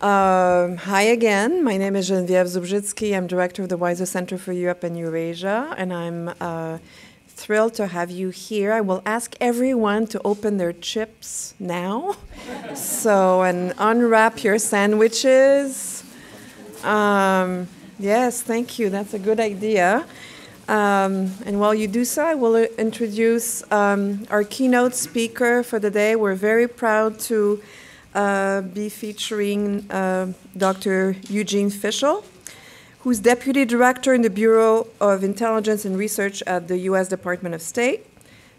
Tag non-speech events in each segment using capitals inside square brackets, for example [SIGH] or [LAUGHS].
Um, hi again. My name is Geneviève Zubrzycki. I'm director of the Weiser Center for Europe and Eurasia, and I'm uh, thrilled to have you here. I will ask everyone to open their chips now. [LAUGHS] so, and unwrap your sandwiches. Um, yes, thank you. That's a good idea. Um, and while you do so, I will introduce um, our keynote speaker for the day. We're very proud to be featuring uh, Dr. Eugene Fishel, who's Deputy Director in the Bureau of Intelligence and Research at the U.S. Department of State.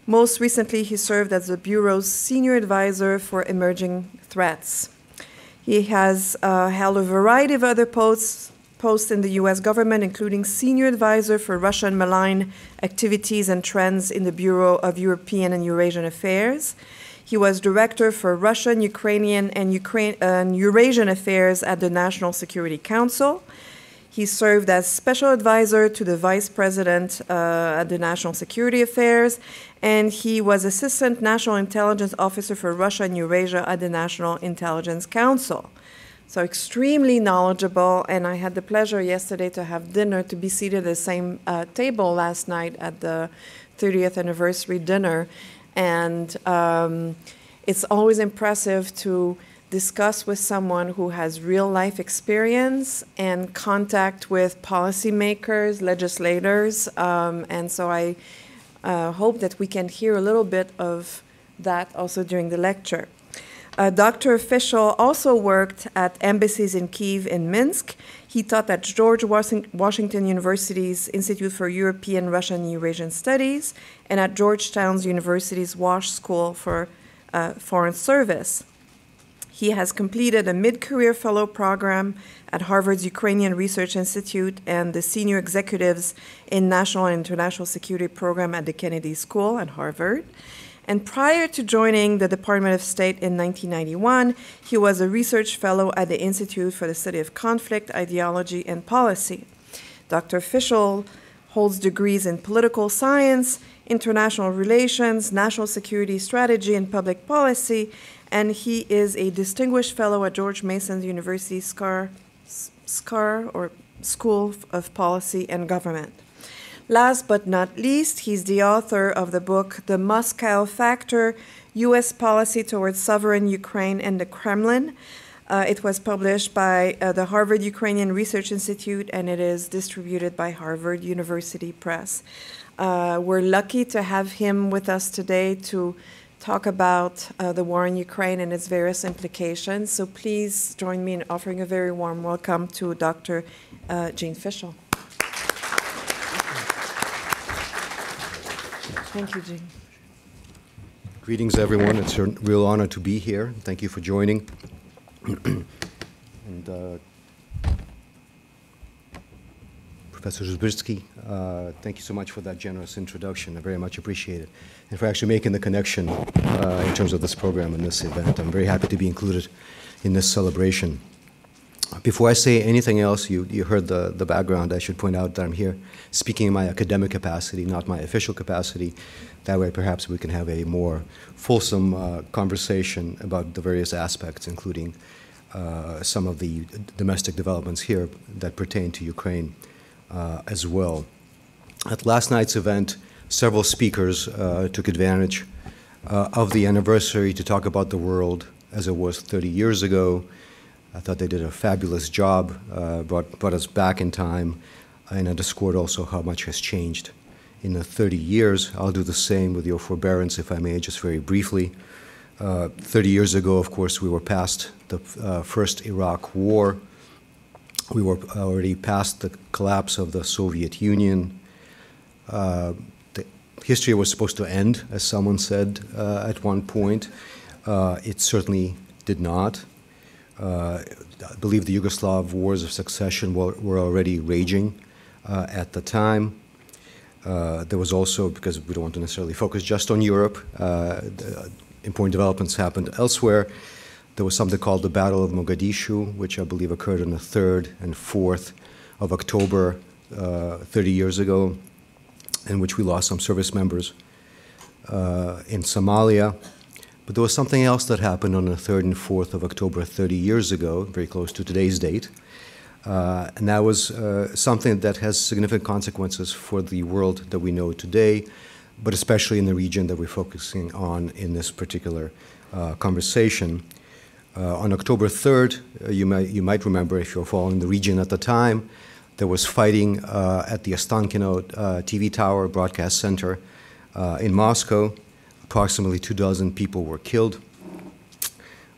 Most recently, he served as the Bureau's Senior Advisor for Emerging Threats. He has uh, held a variety of other posts posts in the US government, including senior advisor for Russian malign activities and trends in the Bureau of European and Eurasian Affairs. He was director for Russian, Ukrainian, and, Ukraine, uh, Eurasian affairs at the National Security Council. He served as special advisor to the vice president uh, at the National Security Affairs, and he was assistant national intelligence officer for Russia and Eurasia at the National Intelligence Council. So extremely knowledgeable, and I had the pleasure yesterday to have dinner to be seated at the same uh, table last night at the 30th anniversary dinner, and um, it's always impressive to discuss with someone who has real life experience and contact with policymakers, legislators, um, and so I uh, hope that we can hear a little bit of that also during the lecture. Uh, Dr. Fishel also worked at embassies in Kiev and Minsk. He taught at George Washington University's Institute for European, Russian, and Eurasian Studies and at Georgetown's University's Walsh School for uh, Foreign Service. He has completed a mid career fellow program at Harvard's Ukrainian Research Institute and the senior executives in National and International Security Program at the Kennedy School at Harvard. And prior to joining the Department of State in 1991, he was a research fellow at the Institute for the Study of Conflict, Ideology, and Policy. Dr. Fishel holds degrees in political science, international relations, national security strategy, and public policy, and he is a distinguished fellow at George Mason University Schar, Schar or School of Policy and Government. Last but not least, he's the author of the book The Moscow Factor U.S. Policy Towards Sovereign Ukraine and the Kremlin. Uh, it was published by uh, the Harvard Ukrainian Research Institute and it is distributed by Harvard University Press. Uh, we're lucky to have him with us today to talk about uh, the war in Ukraine and its various implications. So please join me in offering a very warm welcome to Dr. Uh, Gene Fishel. Thank you, Gene. Greetings, everyone. It's a real honor to be here. Thank you for joining. [CLEARS THROAT] and uh, Professor Zubrzycki, uh, thank you so much for that generous introduction. I very much appreciate it. And for actually making the connection uh, in terms of this program and this event. I'm very happy to be included in this celebration. Before I say anything else, you, you heard the, the background. I should point out that I'm here speaking in my academic capacity, not my official capacity. That way, perhaps we can have a more fulsome uh, conversation about the various aspects, including uh, some of the domestic developments here that pertain to Ukraine uh, as well. At last night's event, several speakers uh, took advantage uh, of the anniversary to talk about the world as it was 30 years ago I thought they did a fabulous job, uh, brought, brought us back in time, and underscored also how much has changed in the 30 years. I'll do the same with your forbearance, if I may, just very briefly. Uh, 30 years ago, of course, we were past the uh, first Iraq War. We were already past the collapse of the Soviet Union. Uh, the history was supposed to end, as someone said uh, at one point. Uh, it certainly did not. Uh, I believe the Yugoslav wars of succession were, were already raging uh, at the time. Uh, there was also, because we don't want to necessarily focus just on Europe, important developments happened elsewhere. There was something called the Battle of Mogadishu, which I believe occurred on the 3rd and 4th of October uh, 30 years ago, in which we lost some service members. Uh, in Somalia, But there was something else that happened on the 3rd and 4th of October 30 years ago, very close to today's date. Uh, and that was uh, something that has significant consequences for the world that we know today, but especially in the region that we're focusing on in this particular uh, conversation. Uh, on October 3rd, uh, you, might, you might remember if you're following the region at the time, there was fighting uh, at the Ostankino TV tower broadcast center in Moscow. Approximately two dozen people were killed.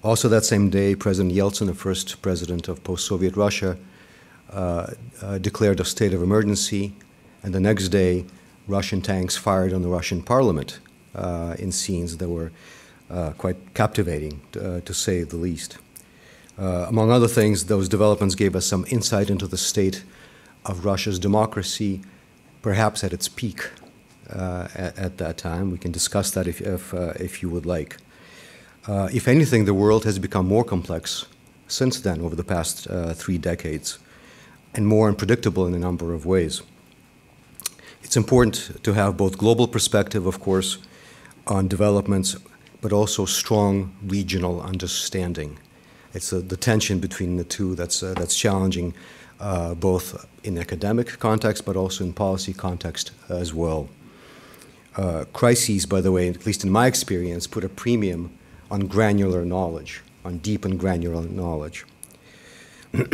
Also, that same day, President Yeltsin, the first president of post Soviet Russia, uh, uh, declared a state of emergency, and the next day, Russian tanks fired on the Russian parliament uh, in scenes that were quite captivating, to say the least. among other things, those developments gave us some insight into the state of Russia's democracy, perhaps at its peak uh, at, at, that time. We can discuss that if, if, uh, if you would like. Uh, if anything, the world has become more complex since then over the past three decades and more unpredictable in a number of ways. It's important to have both global perspective, of course, on developments, but also strong regional understanding. It's uh, the tension between the two that's, uh, that's challenging, uh, both in academic context, but also in policy context as well. Uh, crises, by the way, at least in my experience, put a premium on granular knowledge, on deep and granular knowledge. [CLEARS THROAT]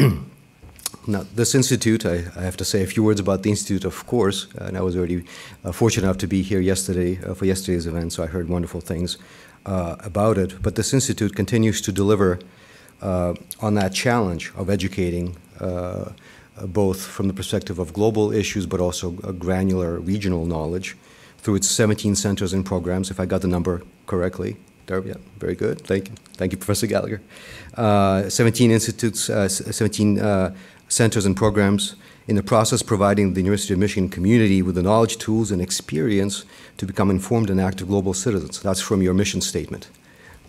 Now, this institute, I, I, have to say a few words about the institute, of course, and I was already uh, fortunate enough to be here yesterday uh, for yesterday's event, so I heard wonderful things uh, about it. But this institute continues to deliver uh, on that challenge of educating uh, both from the perspective of global issues, but also granular regional knowledge through its 17 centers and programs, if I got the number correctly. There, yeah, very good. Thank you. Thank you, [LAUGHS] Professor Gallagher. Uh, 17 institutes, 17 centers and programs, in the process providing the University of Michigan community with the knowledge, tools, and experience to become informed and active global citizens. That's from your mission statement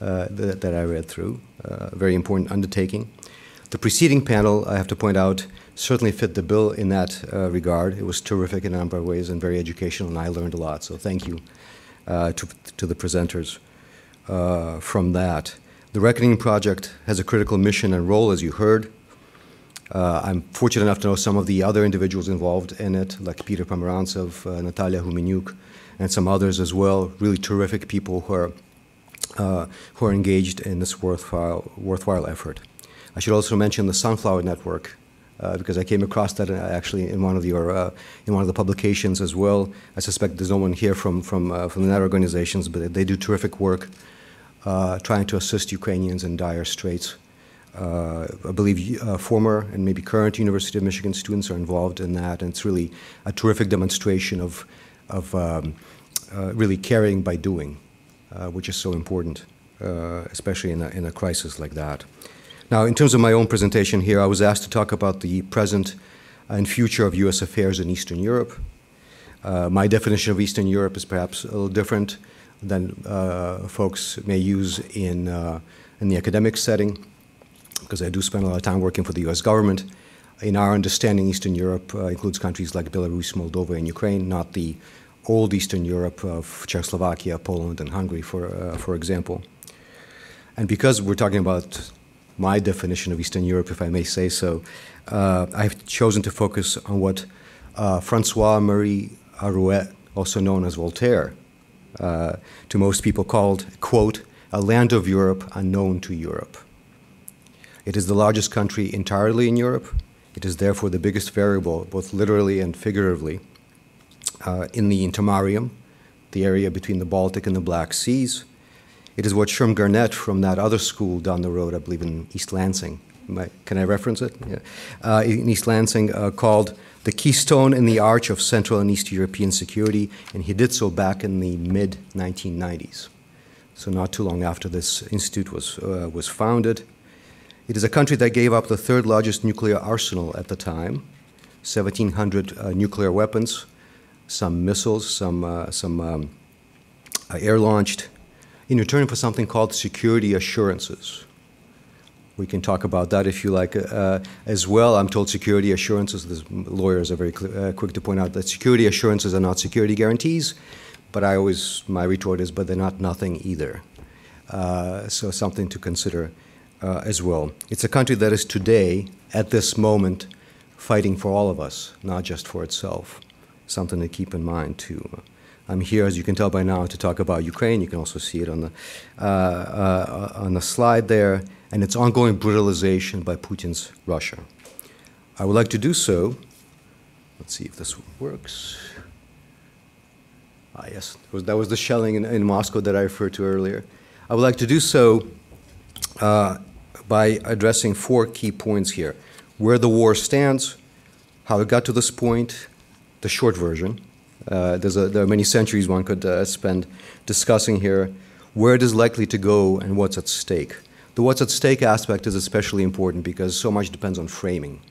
uh, that, that, I read through. Uh, very important undertaking. The preceding panel, I have to point out, certainly fit the bill in that uh, regard. It was terrific in a number of ways and very educational, and I learned a lot. So thank you uh, to, to the presenters uh, from that. The Reckoning Project has a critical mission and role, as you heard, uh, I'm fortunate enough to know some of the other individuals involved in it, like Peter Pomerantsev, uh, Natalia Humenyuk, and some others as well. Really terrific people who are uh, who are engaged in this worthwhile worthwhile effort. I should also mention the Sunflower Network. Uh, because I came across that uh, actually in one of your uh, in one of the publications as well. I suspect there's no one here from from from the net organizations, but they do terrific work trying to assist Ukrainians in dire straits uh, I believe uh, former and maybe current University of Michigan students are involved in that, and it's really a terrific demonstration of, of um, uh, really caring by doing, uh, which is so important, uh, especially in a, in a crisis like that. Now, in terms of my own presentation here, I was asked to talk about the present and future of U.S. affairs in Eastern Europe. Uh, my definition of Eastern Europe is perhaps a little different than folks may use in, in the academic setting because I do spend a lot of time working for the US government. In our understanding, Eastern Europe uh, includes countries like Belarus, Moldova, and Ukraine, not the old Eastern Europe of Czechoslovakia, Poland, and Hungary, for, uh, for example. And because we're talking about my definition of Eastern Europe, if I may say so, uh, I've chosen to focus on what uh, Francois Marie Arouet, also known as Voltaire, uh, to most people called, quote, a land of Europe unknown to Europe. It is the largest country entirely in Europe. It is therefore the biggest variable, both literally and figuratively, uh, in the intermarium, the area between the Baltic and the Black Seas. It is what Sherm Garnett from that other school down the road, I believe in East Lansing, I, can I reference it? Yeah. Uh, in East Lansing, uh, called the keystone in the arch of Central and East European security, and he did so back in the mid 1990s. So not too long after this institute was uh, was founded. It is a country that gave up the third largest nuclear arsenal at the time 1,700 uh, nuclear weapons, some missiles, some, uh, some um, uh, air launched, in return for something called security assurances. We can talk about that if you like uh, as well. I'm told security assurances, the lawyers are very uh, quick to point out that security assurances are not security guarantees, but I always, my retort is, but they're not nothing either. Uh, so something to consider uh, as well. It's a country that is today, at this moment, fighting for all of us, not just for itself. Something to keep in mind too. I'm here, as you can tell by now, to talk about Ukraine. You can also see it on the uh, uh, on the slide there, and its ongoing brutalization by Putin's Russia. I would like to do so. Let's see if this works. Ah, yes, that was the shelling in, in Moscow that I referred to earlier. I would like to do so uh, by addressing four key points here where the war stands, how it got to this point, the short version. Uh, a, there are many centuries one could uh, spend discussing here, where it is likely to go, and what's at stake. The what's at stake aspect is especially important because so much depends on framing,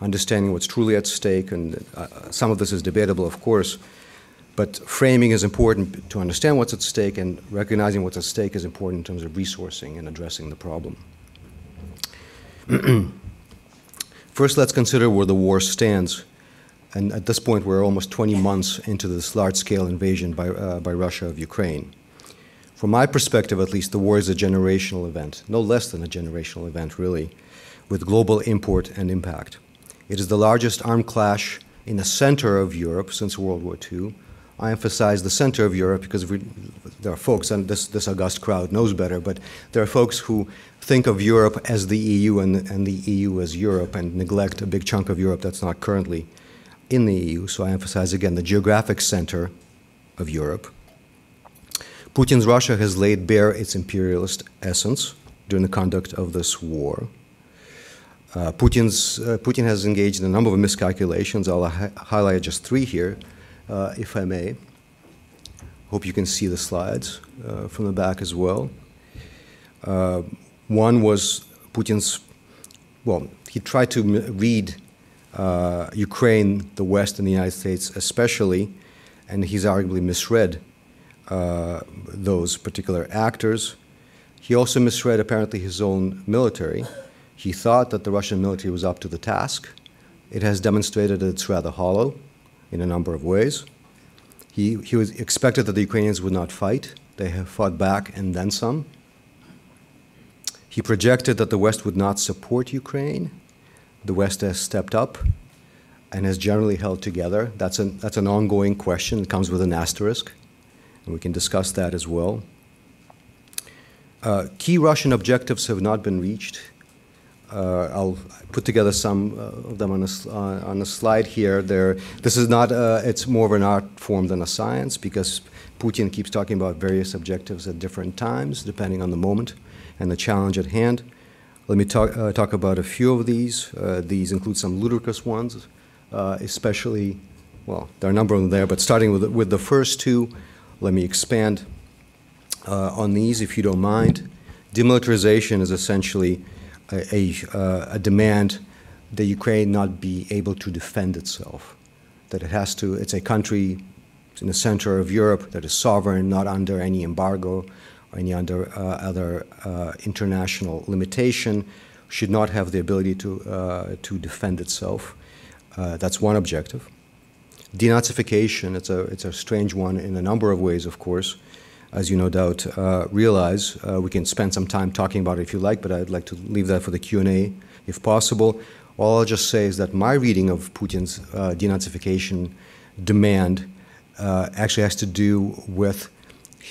understanding what's truly at stake, and uh, some of this is debatable, of course, but framing is important to understand what's at stake, and recognizing what's at stake is important in terms of resourcing and addressing the problem. [CLEARS THROAT] First, let's consider where the war stands. And at this point, we're almost 20 months into this large scale invasion by, uh, by Russia of Ukraine. From my perspective, at least, the war is a generational event, no less than a generational event, really, with global import and impact. It is the largest armed clash in the center of Europe since World War II. I emphasize the center of Europe because we, there are folks, and this, this august crowd knows better, but there are folks who think of Europe as the EU and, and the EU as Europe and neglect a big chunk of Europe that's not currently in the EU. So I emphasize again the geographic center of Europe. Putin's Russia has laid bare its imperialist essence during the conduct of this war. Uh, Putin's, uh, Putin has engaged in a number of miscalculations. I'll hi highlight just three here, uh, if I may. Hope you can see the slides uh, from the back as well. Uh, one was Putin's, well, he tried to read uh, Ukraine, the West, and the United States especially, and he's arguably misread uh, those particular actors. He also misread apparently his own military. He thought that the Russian military was up to the task. It has demonstrated that it's rather hollow in a number of ways. He, he was expected that the Ukrainians would not fight. They have fought back and then some. He projected that the West would not support Ukraine. The West has stepped up and has generally held together. That's an, that's an ongoing question. It comes with an asterisk, and we can discuss that as well. Uh, key Russian objectives have not been reached. Uh, I'll put together some uh, of them on a, uh, on a slide here. This is not, uh, it's more of an art form than a science because Putin keeps talking about various objectives at different times, depending on the moment and the challenge at hand. Let me talk, uh, talk about a few of these. Uh, these include some ludicrous ones, uh, especially, well, there are a number of them there, but starting with, with the first two, let me expand uh, on these if you don't mind. Demilitarization is essentially a, a, uh, a demand that Ukraine not be able to defend itself, that it has to, it's a country in the center of Europe that is sovereign, not under any embargo, any other, uh, other uh, international limitation should not have the ability to, uh, to defend itself. that's one objective. Denazification, it's a, it's a strange one in a number of ways, of course as you no doubt uh, realize. Uh, we can spend some time talking about it if you like, but I'd like to leave that for the Q&A if possible. All I'll just say is that my reading of Putin's uh, denazification demand actually has to do with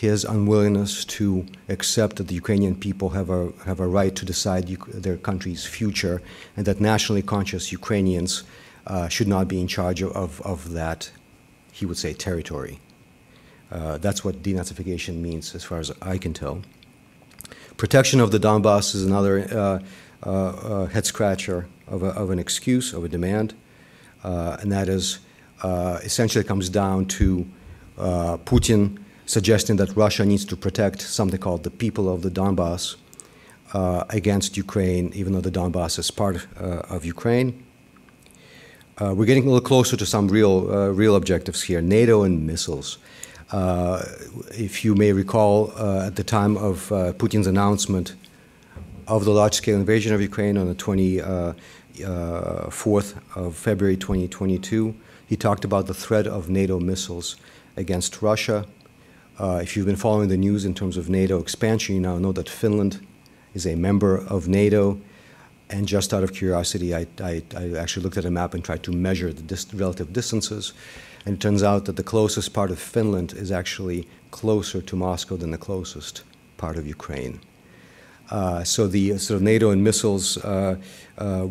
his unwillingness to accept that the Ukrainian people have a, have a right to decide their country's future and that nationally conscious Ukrainians uh, should not be in charge of, of that, he would say, territory. Uh, that's what denazification means, as far as I can tell. Protection of the Donbass is another uh, uh, uh head scratcher of, of, an excuse, of a demand, uh, and that is essentially comes down to Putin suggesting that Russia needs to protect something called the people of the Donbass uh, against Ukraine, even though the Donbass is part uh, of Ukraine. Uh, we're getting a little closer to some real, uh, real objectives here. NATO and missiles. Uh, if you may recall, uh, at the time of Putin's announcement of the large-scale invasion of Ukraine on the 24th of February 2022, he talked about the threat of NATO missiles against Russia Uh, if you've been following the news in terms of NATO expansion, you now know that Finland is a member of NATO. And just out of curiosity, I, I, I actually looked at a map and tried to measure the dis- relative distances. And it turns out that the closest part of Finland is actually closer to Moscow than the closest part of Ukraine. Uh, so the sort of NATO and missiles, uh, uh,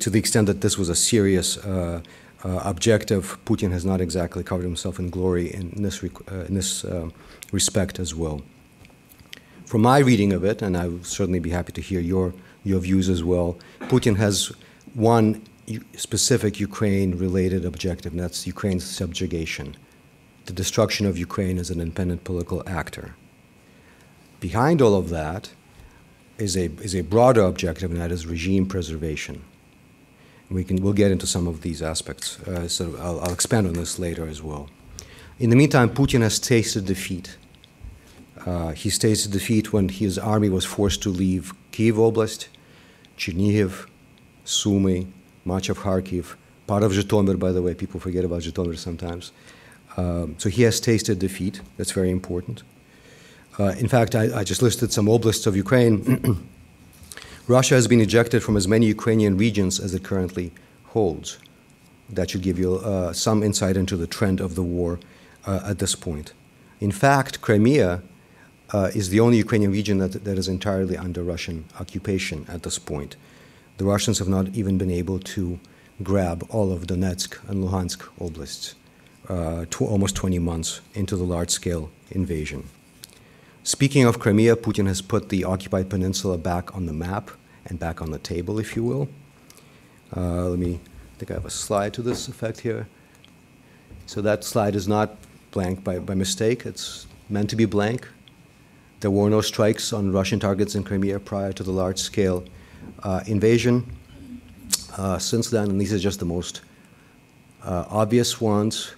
to the extent that this was a serious uh, objective, Putin has not exactly covered himself in glory in this, uh, in this respect as well. From my reading of it, and I would certainly be happy to hear your, your views as well, Putin has one specific Ukraine related objective, and that's Ukraine's subjugation, the destruction of Ukraine as an independent political actor. Behind all of that is a, is a broader objective, and that is regime preservation. We can, we'll get into some of these aspects, uh, so I'll, I'll expand on this later as well. In the meantime, Putin has tasted defeat. Uh, he tasted defeat when his army was forced to leave Kiev Oblast, Chernihiv, Sumy, much of Kharkiv, part of Zhytomyr, by the way. People forget about Zhytomyr sometimes. Um, so he has tasted defeat. That's very important. Uh, in fact, I, I, just listed some oblasts of Ukraine. [CLEARS THROAT] Russia has been ejected from as many Ukrainian regions as it currently holds. That should give you uh, some insight into the trend of the war uh, at this point. In fact, Crimea uh, is the only Ukrainian region that, that is entirely under Russian occupation at this point. The Russians have not even been able to grab all of Donetsk and Luhansk oblasts, uh, tw- almost 20 months into the large scale invasion. Speaking of Crimea, Putin has put the occupied peninsula back on the map and back on the table, if you will. Uh, let me, I think I have a slide to this effect here. So that slide is not blank by, by mistake, it's meant to be blank. There were no strikes on Russian targets in Crimea prior to the large scale uh, invasion. Uh, since then, and these are just the most uh, obvious ones,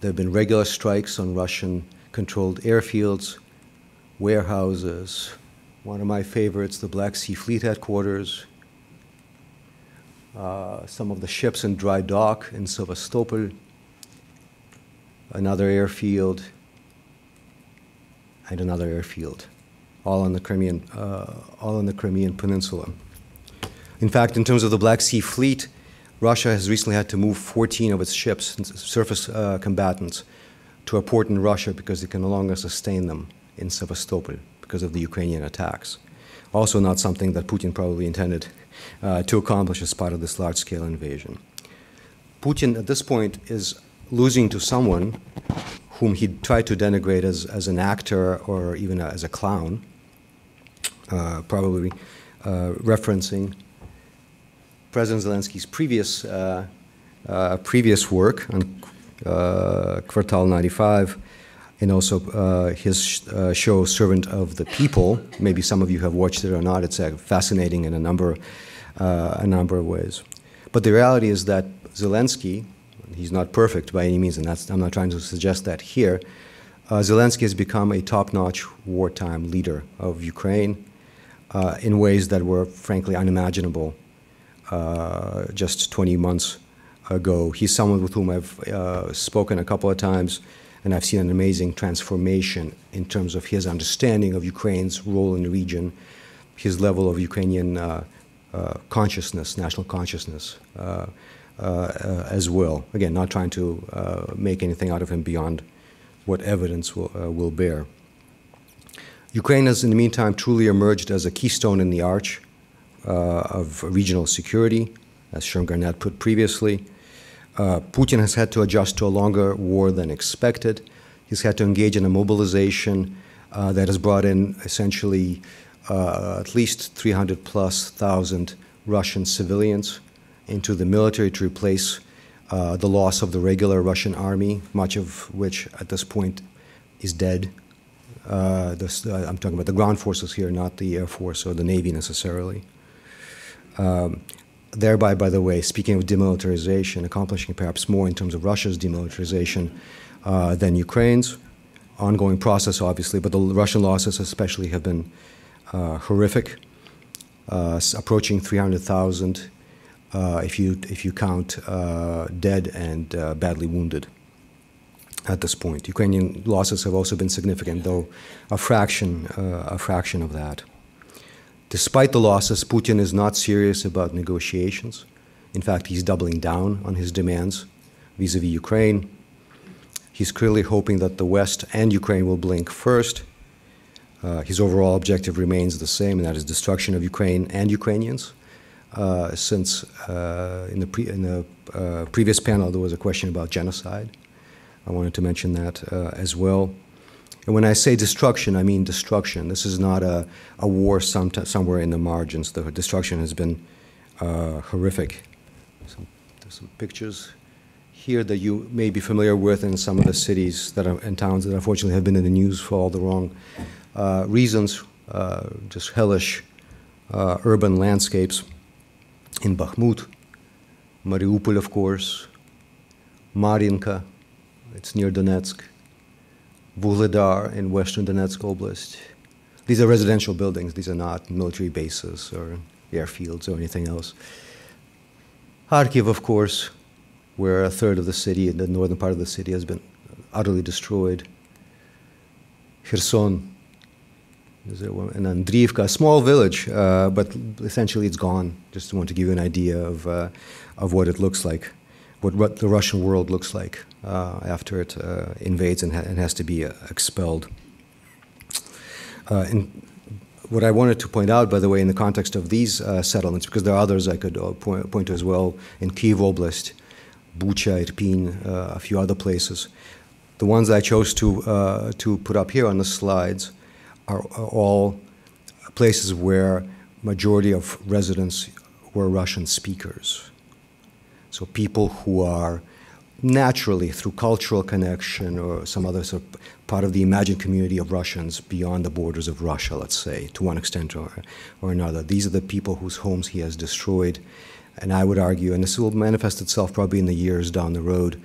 there have been regular strikes on Russian controlled airfields warehouses. One of my favorites, the Black Sea Fleet headquarters. Uh, some of the ships in dry dock in Sevastopol. Another airfield. And another airfield, all on the Crimean, uh, all on the Crimean Peninsula. In fact, in terms of the Black Sea Fleet, Russia has recently had to move 14 of its ships, surface uh, combatants, to a port in Russia because they can no longer sustain them in Sevastopol because of the Ukrainian attacks. Also, not something that Putin probably intended uh, to accomplish as part of this large scale invasion. Putin, at this point, is losing to someone whom he tried to denigrate as, as an actor or even as a clown, uh, probably uh, referencing President Zelensky's previous, uh, uh, previous work on uh, Kvartal 95 and also uh, his uh, show Servant of the People. Maybe some of you have watched it or not. It's uh, fascinating in a number, uh, a number of ways. But the reality is that Zelensky, he's not perfect by any means, and I'm not trying to suggest that here. Uh, Zelensky has become a top-notch wartime leader of Ukraine uh, in ways that were frankly unimaginable just 20 months ago. He's someone with whom I've spoken a couple of times and I've seen an amazing transformation in terms of his understanding of Ukraine's role in the region, his level of Ukrainian uh, uh, consciousness, national consciousness uh, uh as well. Again, not trying to uh, make anything out of him beyond what evidence will, uh, will bear. Ukraine has, in the meantime, truly emerged as a keystone in the arch of regional security, as Sherm Garnett put previously. Uh, Putin has had to adjust to a longer war than expected. He's had to engage in a mobilization uh, that has brought in essentially uh, at least 300 plus thousand Russian civilians into the military to replace uh, the loss of the regular Russian army, much of which at this point is dead. Uh, this, I'm talking about the ground forces here, not the air force or the navy necessarily. Um, thereby, by the way, speaking of demilitarization, accomplishing perhaps more in terms of Russia's demilitarization uh, than Ukraine's. Ongoing process, obviously, but the Russian losses, especially, have been uh, horrific, uh, approaching 300,000 uh, if you if you count uh, dead and badly wounded. at this point. Ukrainian losses have also been significant, though a fraction, a fraction of that. Despite the losses, Putin is not serious about negotiations. In fact, he's doubling down on his demands vis a vis Ukraine. He's clearly hoping that the West and Ukraine will blink first. Uh, his overall objective remains the same, and that is destruction of Ukraine and Ukrainians. Uh, since uh, in the, pre- in the uh, previous panel there was a question about genocide, I wanted to mention that uh, as well. And when I say destruction, I mean destruction. This is not a, a war some somewhere in the margins. The destruction has been uh, horrific. Some, there's some pictures here that you may be familiar with in some of the cities that are, and towns that unfortunately have been in the news for all the wrong uh, reasons, uh, just hellish uh, urban landscapes in Bakhmut, Mariupol, of course, Marinka, it's near Donetsk, Vuhledar in western Donetsk Oblast. These are residential buildings, these are not military bases or airfields or anything else. Kharkiv, of course, where a third of the city, the northern part of the city, has been utterly destroyed. Kherson, and Andriivka, a small village, uh, but essentially it's gone. Just want to give you an idea of, uh, of what it looks like, what, what the Russian world looks like uh, after it uh, invades and, ha and, has to be uh, expelled. Uh, and what I wanted to point out, by the way, in the context of these settlements, because there are others I could point, point, to as well, in Kiev Oblast, Bucha, Irpin, a few other places. The ones I chose to, to put up here on the slides are, are all places where majority of residents were Russian speakers. So people who are naturally through cultural connection or some other sort of part of the imagined community of Russians beyond the borders of Russia, let's say, to one extent or, or another. These are the people whose homes he has destroyed. And I would argue, and this will manifest itself probably in the years down the road,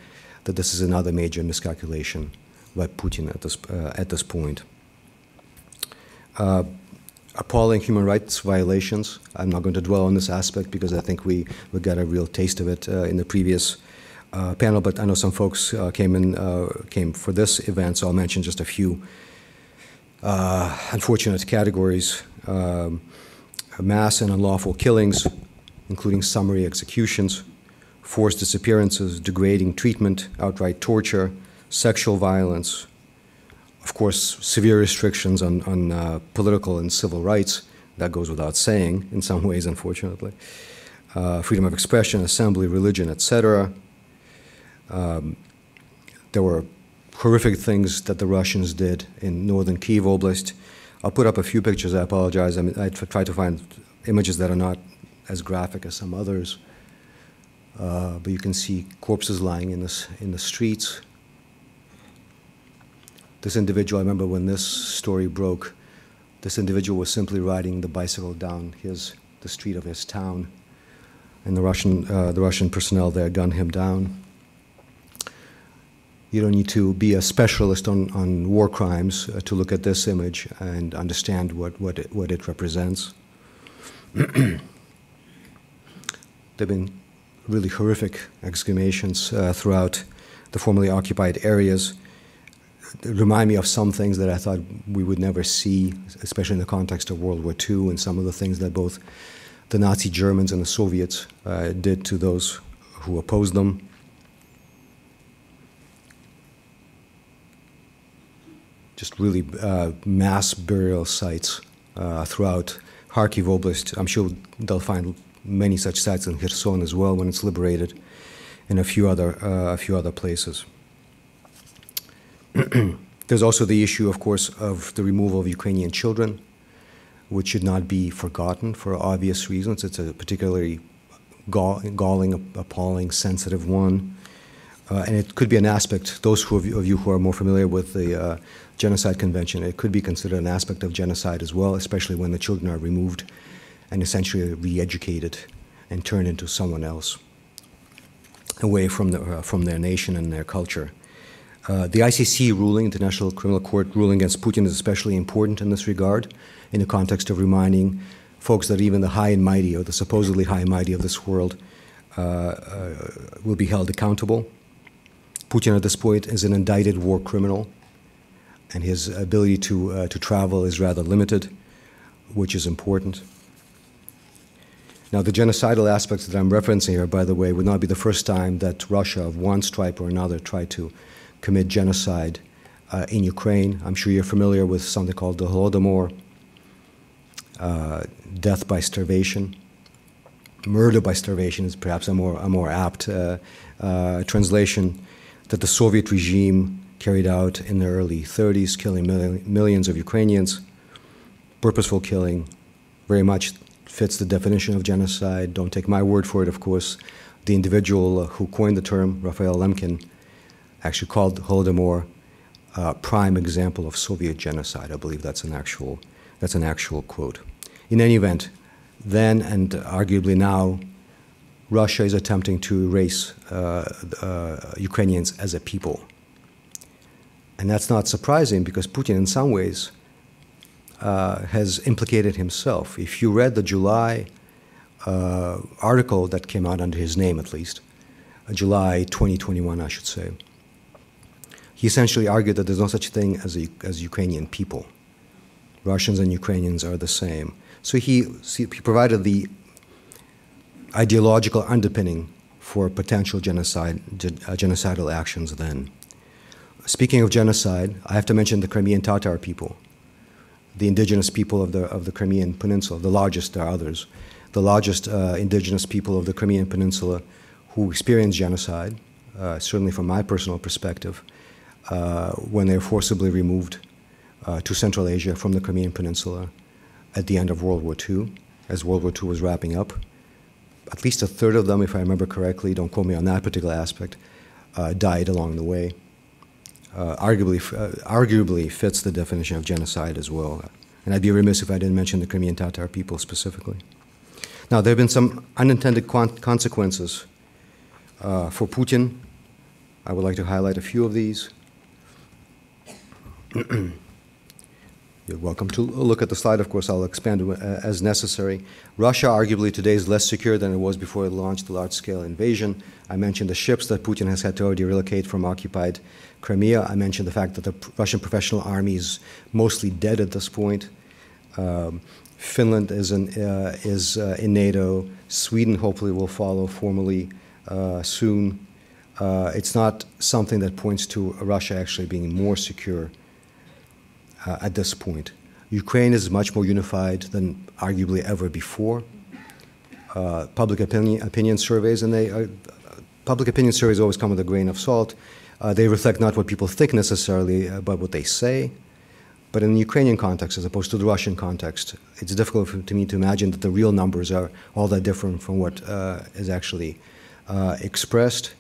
that this is another major miscalculation by Putin at this, uh, at this point uh, appalling human rights violations. I'm not going to dwell on this aspect because I think we, we got a real taste of it uh, in the previous uh, panel, but I know some folks uh, came in uh, came for this event, so I'll mention just a few uh, unfortunate categories: um, mass and unlawful killings, including summary executions, forced disappearances, degrading treatment, outright torture, sexual violence, of course, severe restrictions on, on uh, political and civil rights. That goes without saying in some ways, unfortunately. Uh, freedom of expression, assembly, religion, etc. Um, there were horrific things that the Russians did in northern Kiev Oblast. I'll put up a few pictures. I apologize. I, mean, I try to find images that are not as graphic as some others. Uh, but you can see corpses lying in, in the streets this individual, I remember when this story broke, this individual was simply riding the bicycle down his, the street of his town, and the Russian, uh, the Russian personnel there gunned him down. You don't need to be a specialist on, on war crimes uh, to look at this image and understand what, what, it, what it represents. [CLEARS THROAT] there have been really horrific exhumations uh, throughout the formerly occupied areas remind me of some things that I thought we would never see, especially in the context of World War II and some of the things that both the Nazi Germans and the Soviets uh, did to those who opposed them. Just really uh, mass burial sites uh, throughout Kharkiv Oblast. I'm sure they'll find many such sites in Kherson as well when it's liberated, and a few other uh, a few other places. [CLEARS THROAT] There's also the issue, of course, of the removal of Ukrainian children, which should not be forgotten for obvious reasons. It's a particularly galling, appalling, sensitive one. Uh, and it could be an aspect, those who of, you, who are more familiar with the uh, Genocide Convention, it could be considered an aspect of genocide as well, especially when the children are removed and essentially re educated and turned into someone else, away from, the, uh, from their nation and their culture. Uh, the ICC ruling, International Criminal Court ruling against Putin, is especially important in this regard, in the context of reminding folks that even the high and mighty, or the supposedly high and mighty of this world, uh, uh, will be held accountable. Putin at this point is an indicted war criminal, and his ability to, uh, to travel is rather limited, which is important. Now, the genocidal aspects that I'm referencing here, by the way, would not be the first time that Russia, of one stripe or another, tried to commit genocide uh, in Ukraine. I'm sure you're familiar with something called the Holodomor, uh, death by starvation. Murder by starvation is perhaps a more, a more apt uh, uh translation that the Soviet regime carried out in the early 30s, killing millions of Ukrainians. Purposeful killing, very much fits the definition of genocide. Don't take my word for it, of course. The individual who coined the term, Raphael Lemkin, actually called Holodomor a prime example of Soviet genocide. I believe that's an actual, that's an actual quote. In any event, then and arguably now, Russia is attempting to erase uh, uh, Ukrainians as a people. And that's not surprising because Putin, in some ways, uh, has implicated himself. If you read the July uh, article that came out under his name, at least, uh, July 2021, I should say, he essentially argued that there's no such thing as, a, as Ukrainian people. Russians and Ukrainians are the same. So he, he provided the ideological underpinning for potential genocide, uh, genocidal actions then. Speaking of genocide, I have to mention the Crimean Tatar people the indigenous people of the, of the Crimean Peninsula, the largest, there are others, the largest uh, indigenous people of the Crimean Peninsula who experienced genocide, uh, certainly from my personal perspective, when they were forcibly removed uh, to Central Asia from the Crimean Peninsula at the end of World War II, as World War II was wrapping up. At least a third of them, if I remember correctly, don't quote me on that particular aspect, uh, died along the way uh, arguably, uh, arguably fits the definition of genocide as well. And I'd be remiss if I didn't mention the Crimean Tatar people specifically. Now, there have been some unintended consequences uh, for Putin. I would like to highlight a few of these. [CLEARS THROAT] You're welcome to look at the slide. Of course, I'll expand uh, as necessary. Russia, arguably, today is less secure than it was before it launched the large scale invasion. I mentioned the ships that Putin has had to already relocate from occupied Crimea. I mentioned the fact that the Russian professional army is mostly dead at this point. Um, Finland is, in, uh, is uh, in NATO. Sweden hopefully will follow formally uh, soon. Uh, it's not something that points to Russia actually being more secure uh, at this point. Ukraine is much more unified than arguably ever before. Uh, public opinion, opinion surveys, and they public opinion surveys always come with a grain of salt. Uh, they reflect not what people think necessarily, uh, but what they say. But in the Ukrainian context, as opposed to the Russian context, it's difficult for, to me to imagine that the real numbers are all that different from what uh, is actually uh, expressed.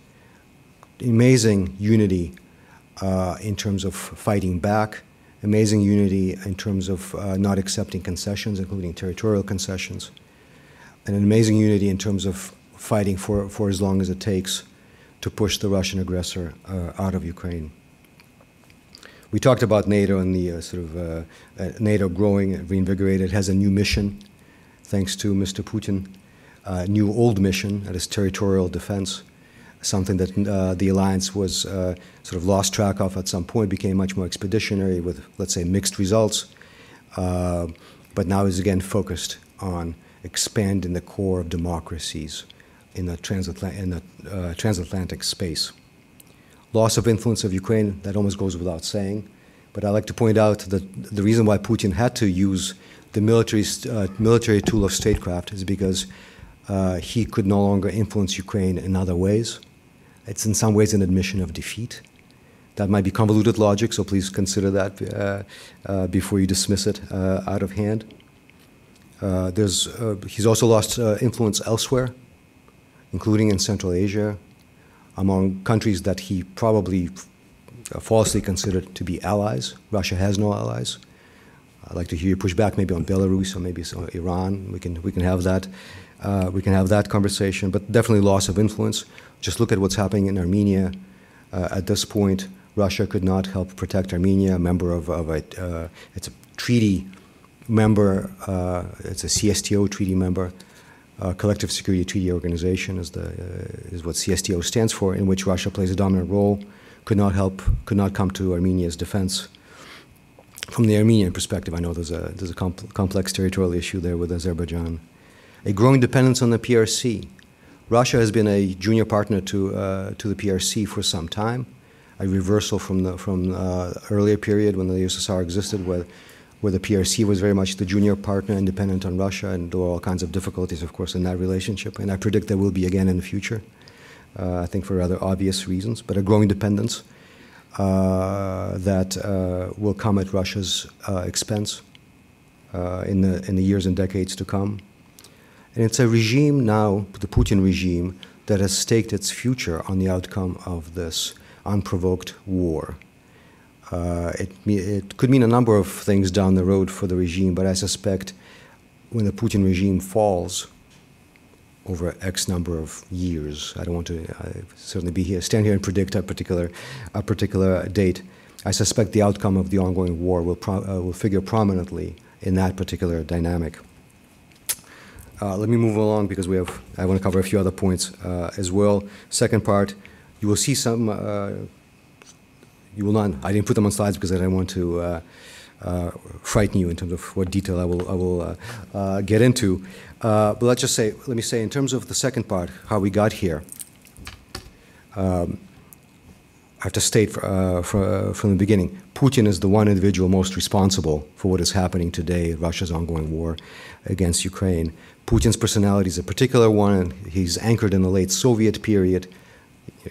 Amazing unity uh, in terms of fighting back, amazing unity in terms of uh, not accepting concessions, including territorial concessions, and an amazing unity in terms of fighting for, for as long as it takes to push the Russian aggressor uh, out of Ukraine. We talked about NATO and the uh, sort of uh, uh NATO growing, reinvigorated, has a new mission, thanks to Mr. Putin, a new old mission that is territorial defense, something that uh, the alliance was uh, sort of lost track of at some point, became much more expeditionary with, let's say, mixed results, but now is again focused on expanding the core of democracies in the, transatlant in the uh, transatlantic space. Loss of influence of Ukraine, that almost goes without saying. But I'd like to point out that the reason why Putin had to use the military, uh, military tool of statecraft is because uh, he could no longer influence Ukraine in other ways. It's in some ways an admission of defeat. That might be convoluted logic, so please consider that uh, uh before you dismiss it uh, out of hand. Uh, there's, he's also lost influence elsewhere including in Central Asia, among countries that he probably falsely considered to be allies. Russia has no allies. I'd like to hear you push back maybe on Belarus or maybe on Iran. We can, we can have that. Uh, we can have that conversation, but definitely loss of influence. Just look at what's happening in Armenia. Uh, at this point, Russia could not help protect Armenia, a member of, of a, uh, it's a treaty member, uh, it's a CSTO treaty member uh, Collective Security Treaty Organization is, the, uh, is what CSTO stands for, in which Russia plays a dominant role. could not help, could not come to Armenia's defense. From the Armenian perspective, I know there's a, there's a compl complex territorial issue there with Azerbaijan. A growing dependence on the PRC. Russia has been a junior partner to, uh, to the PRC for some time, a reversal from the from uh, earlier period when the USSR existed, where where the PRC was very much the junior partner, independent on Russia, and there were all kinds of difficulties, of course, in that relationship. And I predict there will be again in the future, uh, I think for rather obvious reasons, but a growing dependence that uh, will come at Russia's uh, expense uh, in, the, in the years and decades to come. And it's a regime now, the Putin regime, that has staked its future on the outcome of this unprovoked war. Uh, it, it, could mean a number of things down the road for the regime, but I suspect when the Putin regime falls over X number of years, I don't want to uh, certainly be here, stand here and predict a particular, a particular date. I suspect the outcome of the ongoing war will, uh, will figure prominently in that particular dynamic. Uh, let me move along because we have, I want to cover a few other points uh, as well. Second part, you will see some uh, you will not. I didn't put them on slides because I didn't want to uh, frighten you in terms of what detail I will I will get into. Uh, but let's just say, let me say, in terms of the second part, how we got here. Um, I have to state uh, from the beginning, Putin is the one individual most responsible for what is happening today, Russia's ongoing war against Ukraine. Putin's personality is a particular one. And he's anchored in the late Soviet period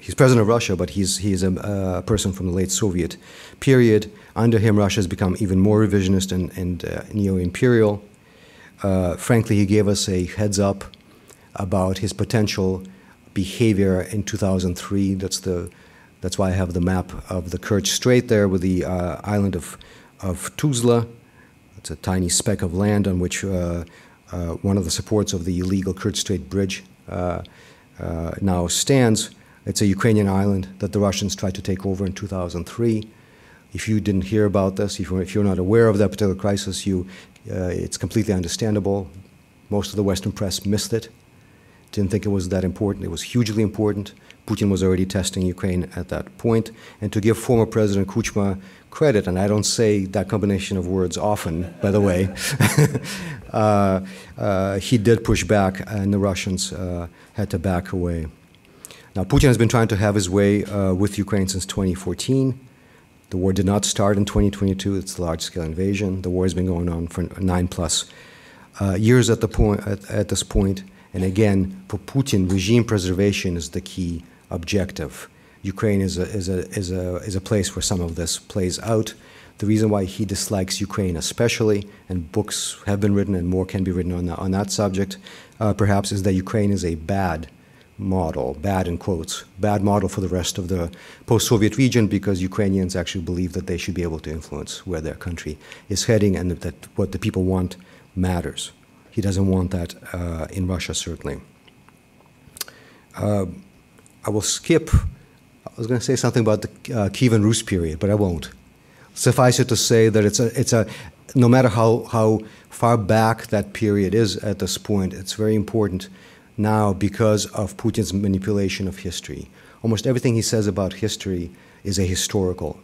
he's president of Russia, but he's, he's a, a, person from the late Soviet period. Under him, Russia has become even more revisionist and, and uh, neo-imperial. Uh, frankly, he gave us a heads up about his potential behavior in 2003. That's the that's why I have the map of the Kerch Strait there with the uh, island of of Tuzla. It's a tiny speck of land on which uh, uh, one of the supports of the illegal Kerch Strait bridge uh, now stands. It's a Ukrainian island that the Russians tried to take over in 2003. If you didn't hear about this, if you're, if you're not aware of that particular crisis, you, uh, it's completely understandable. Most of the Western press missed it, didn't think it was that important. It was hugely important. Putin was already testing Ukraine at that point. And to give former President Kuchma credit, and I don't say that combination of words often, by the way, [LAUGHS] uh, uh, he did push back, and the Russians uh, had to back away. Now, Putin has been trying to have his way uh, with Ukraine since 2014. The war did not start in 2022. It's a large-scale invasion. The war has been going on for nine plus uh, years at, the point, at, at this point. And again, for Putin, regime preservation is the key objective. Ukraine is a, is, a, is, a, is a place where some of this plays out. The reason why he dislikes Ukraine especially, and books have been written and more can be written on, the, on that subject, uh, perhaps, is that Ukraine is a bad model, bad in quotes, bad model for the rest of the post-Soviet region because Ukrainians actually believe that they should be able to influence where their country is heading and that what the people want matters. He doesn't want that uh, in Russia, certainly. Uh, I will skip, I was going to say something about the uh, Kievan Rus period, but I won't. Suffice it to say that it's a, it's a no matter how, how far back that period is at this point, it's very important now because of Putin's manipulation of history. Almost everything he says about history is a historical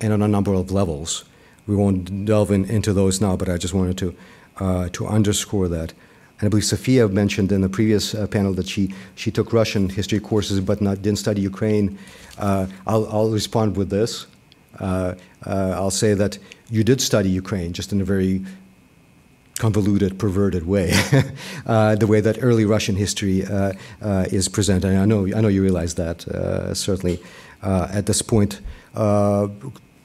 and on a number of levels. We won't delve in, into those now, but I just wanted to, uh, to underscore that. And I believe Sophia mentioned in the previous uh, panel that she, she took Russian history courses but not, didn't study Ukraine. Uh, I'll, I'll respond with this. Uh, uh, I'll say that you did study Ukraine, just in a very convoluted, perverted way, [LAUGHS] uh, the way that early Russian history uh, uh, is presented. And I know, I know you realize that, uh, certainly. Uh, at this point, uh,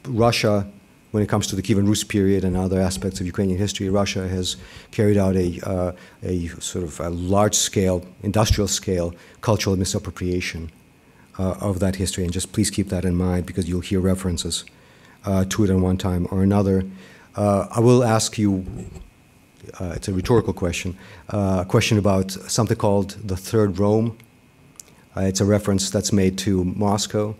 Russia, when it comes to the Kievan Rus period and other aspects of Ukrainian history, Russia has carried out a, a sort of a large-scale, industrial-scale cultural misappropriation of that history. And just please keep that in mind because you'll hear references to it at one time or another. I will ask you uh, it's a rhetorical question, uh, a question about something called the Third Rome. Uh, it's a reference that's made to Moscow,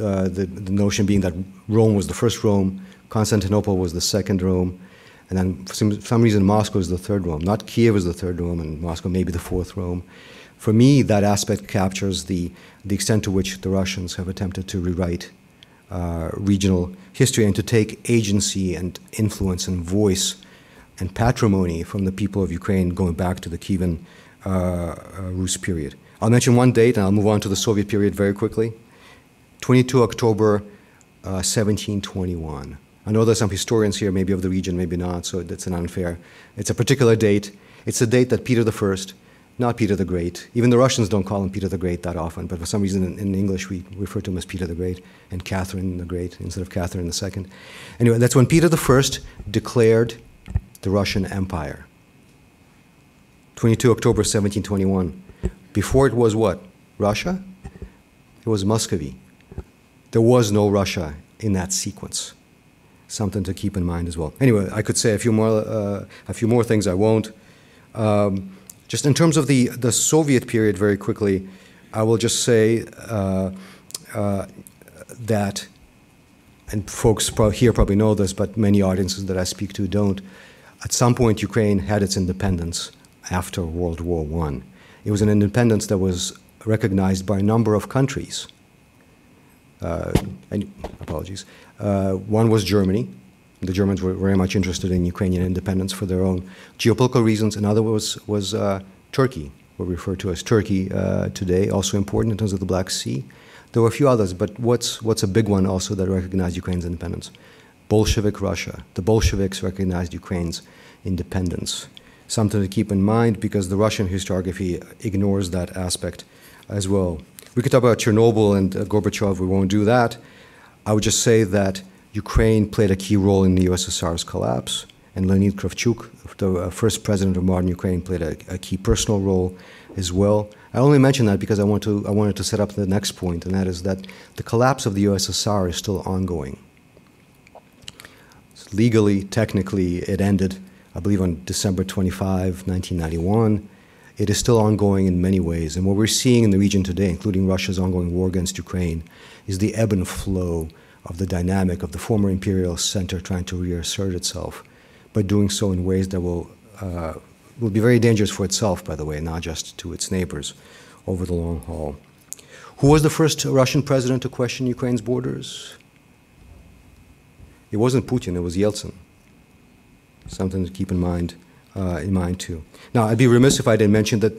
uh, the, the, notion being that Rome was the first Rome, Constantinople was the second Rome, and then for some, some reason Moscow is the third Rome. Not Kiev is the third Rome, and Moscow may be the fourth Rome. For me, that aspect captures the, the extent to which the Russians have attempted to rewrite uh, regional history and to take agency and influence and voice and patrimony from the people of Ukraine going back to the Kievan uh, uh, Rus period. I'll mention one date and I'll move on to the Soviet period very quickly. 22 October 1721. Uh, I know there's some historians here, maybe of the region, maybe not, so that's an unfair. It's a particular date. It's a date that Peter I, not Peter the Great, even the Russians don't call him Peter the Great that often, but for some reason in, in English we refer to him as Peter the Great and Catherine the Great instead of Catherine II. Anyway, that's when Peter I declared the Russian Empire. 22 October 1721. Before it was what? Russia? It was Muscovy. There was no Russia in that sequence. Something to keep in mind as well. Anyway, I could say a few more, uh, a few more things. I won't. Um, just in terms of the, the Soviet period, very quickly, I will just say uh, uh, that, and folks here probably know this, but many audiences that I speak to don't. At some point, Ukraine had its independence after World War I. It was an independence that was recognized by a number of countries. Uh, and, apologies. Uh, one was Germany. The Germans were very much interested in Ukrainian independence for their own geopolitical reasons. Another was, was uh, Turkey, what we refer to as Turkey uh, today, also important in terms of the Black Sea. There were a few others, but what's, what's a big one also that recognized Ukraine's independence? Bolshevik Russia. The Bolsheviks recognized Ukraine's independence. Something to keep in mind because the Russian historiography ignores that aspect as well. We could talk about Chernobyl and uh, Gorbachev, we won't do that. I would just say that Ukraine played a key role in the USSR's collapse, and Leonid Kravchuk, the uh, first president of modern Ukraine, played a, a, key personal role as well. I only mention that because I, want to, I wanted to set up the next point, and that is that the collapse of the USSR is still ongoing. Legally, technically, it ended, I believe, on December 25, 1991 it is still ongoing in many ways. And what we're seeing in the region today, including Russia's ongoing war against Ukraine, is the ebb and flow of the dynamic of the former imperial center trying to reassert itself, but doing so in ways that will, uh, will be very dangerous for itself, by the way, not just to its neighbors over the long haul. Who was the first Russian president to question Ukraine's borders? It wasn't Putin, it was Yeltsin. Something to keep in mind uh, in mind too. Now, I'd be remiss if I didn't mention that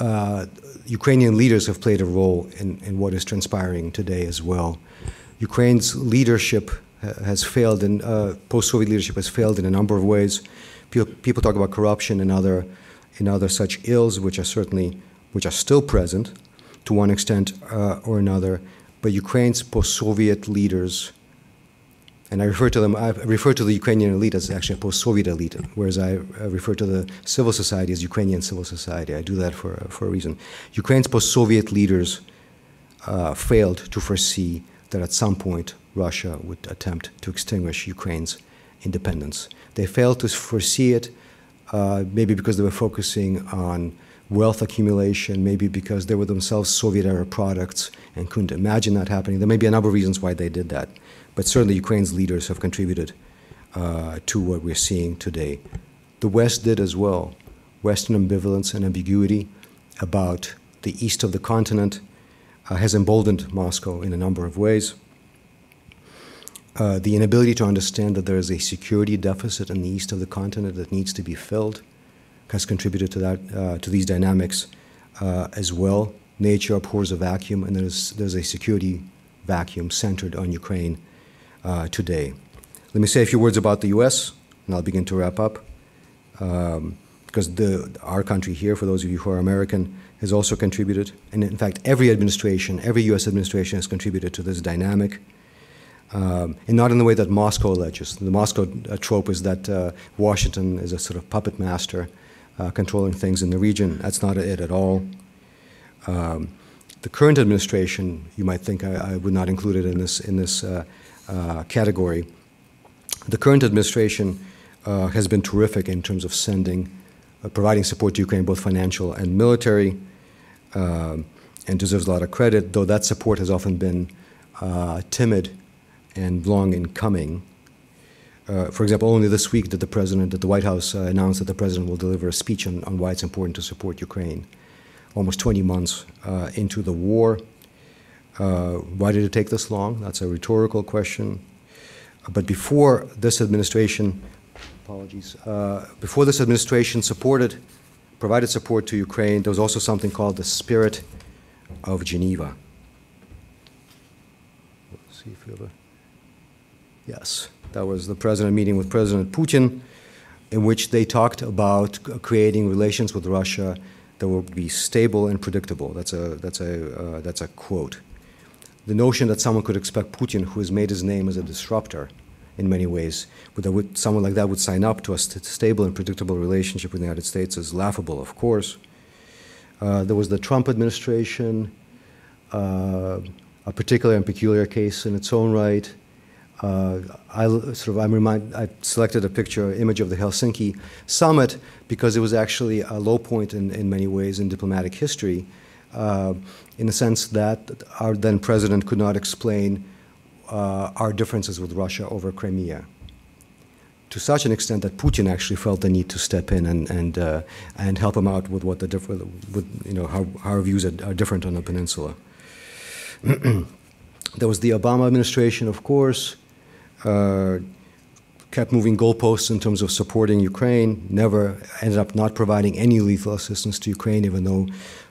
uh, Ukrainian leaders have played a role in, in what is transpiring today as well. Ukraine's leadership has failed, and uh, post-Soviet leadership has failed in a number of ways. People, talk about corruption and other, and other such ills, which are certainly, which are still present to one extent uh, or another. But Ukraine's post-Soviet leaders and I refer to them, I refer to the Ukrainian elite as actually a post-Soviet elite, whereas I refer to the civil society as Ukrainian civil society. I do that for, for a reason. Ukraine's post-Soviet leaders uh, failed to foresee that at some point Russia would attempt to extinguish Ukraine's independence. They failed to foresee it, uh, maybe because they were focusing on wealth accumulation, maybe because they were themselves Soviet era products and couldn't imagine that happening. There may be a number of reasons why they did that. But certainly Ukraine's leaders have contributed uh, to what we're seeing today. The West did as well. Western ambivalence and ambiguity about the east of the continent uh, has emboldened Moscow in a number of ways. Uh, the inability to understand that there is a security deficit in the east of the continent that needs to be filled has contributed to that uh, to these dynamics uh, as well. Nature abhors a vacuum, and there's there's a security vacuum centered on Ukraine uh, today. Let me say a few words about the U.S., and I'll begin to wrap up. Um, because the, our country here, for those of you who are American, has also contributed. And in fact, every administration, every U.S. administration has contributed to this dynamic. Um, and not in the way that Moscow alleges. The Moscow uh, trope is that uh, Washington is a sort of puppet master uh, controlling things in the region. That's not it at all. Um, the current administration, you might think I, I, would not include it in this, in this uh, category. The current administration uh, has been terrific in terms of sending, uh, providing support to Ukraine, both financial and military, um, and deserves a lot of credit, though that support has often been timid and long in coming. Uh, for example, only this week did the president, that the White House uh, announced that the president will deliver a speech on, on, why it's important to support Ukraine. almost 20 months uh, into the war. Uh, why did it take this long? That's a rhetorical question. But before this administration, apologies, uh, before this administration supported, provided support to Ukraine, there was also something called the Spirit of Geneva. Let's see if you have a. Yes, that was the president meeting with President Putin, in which they talked about creating relations with Russia that would be stable and predictable. That's a, that's a, uh, that's a quote. The notion that someone could expect Putin, who has made his name as a disruptor in many ways, that would, someone like that would sign up to a st stable and predictable relationship with the United States is laughable, of course. Uh, there was the Trump administration, uh, a particular and peculiar case in its own right. Uh, I sort of I'm remind, I selected a picture image of the Helsinki summit because it was actually a low point in, in many ways in diplomatic history, uh, in the sense that our then president could not explain uh, our differences with Russia over Crimea. To such an extent that Putin actually felt the need to step in and and uh, and help him out with what the different, with you know how, how our views are, are different on the peninsula. [CLEARS THROAT] there was the Obama administration, of course, uh, kept moving goalposts in terms of supporting Ukraine, never ended up not providing any lethal assistance to Ukraine, even though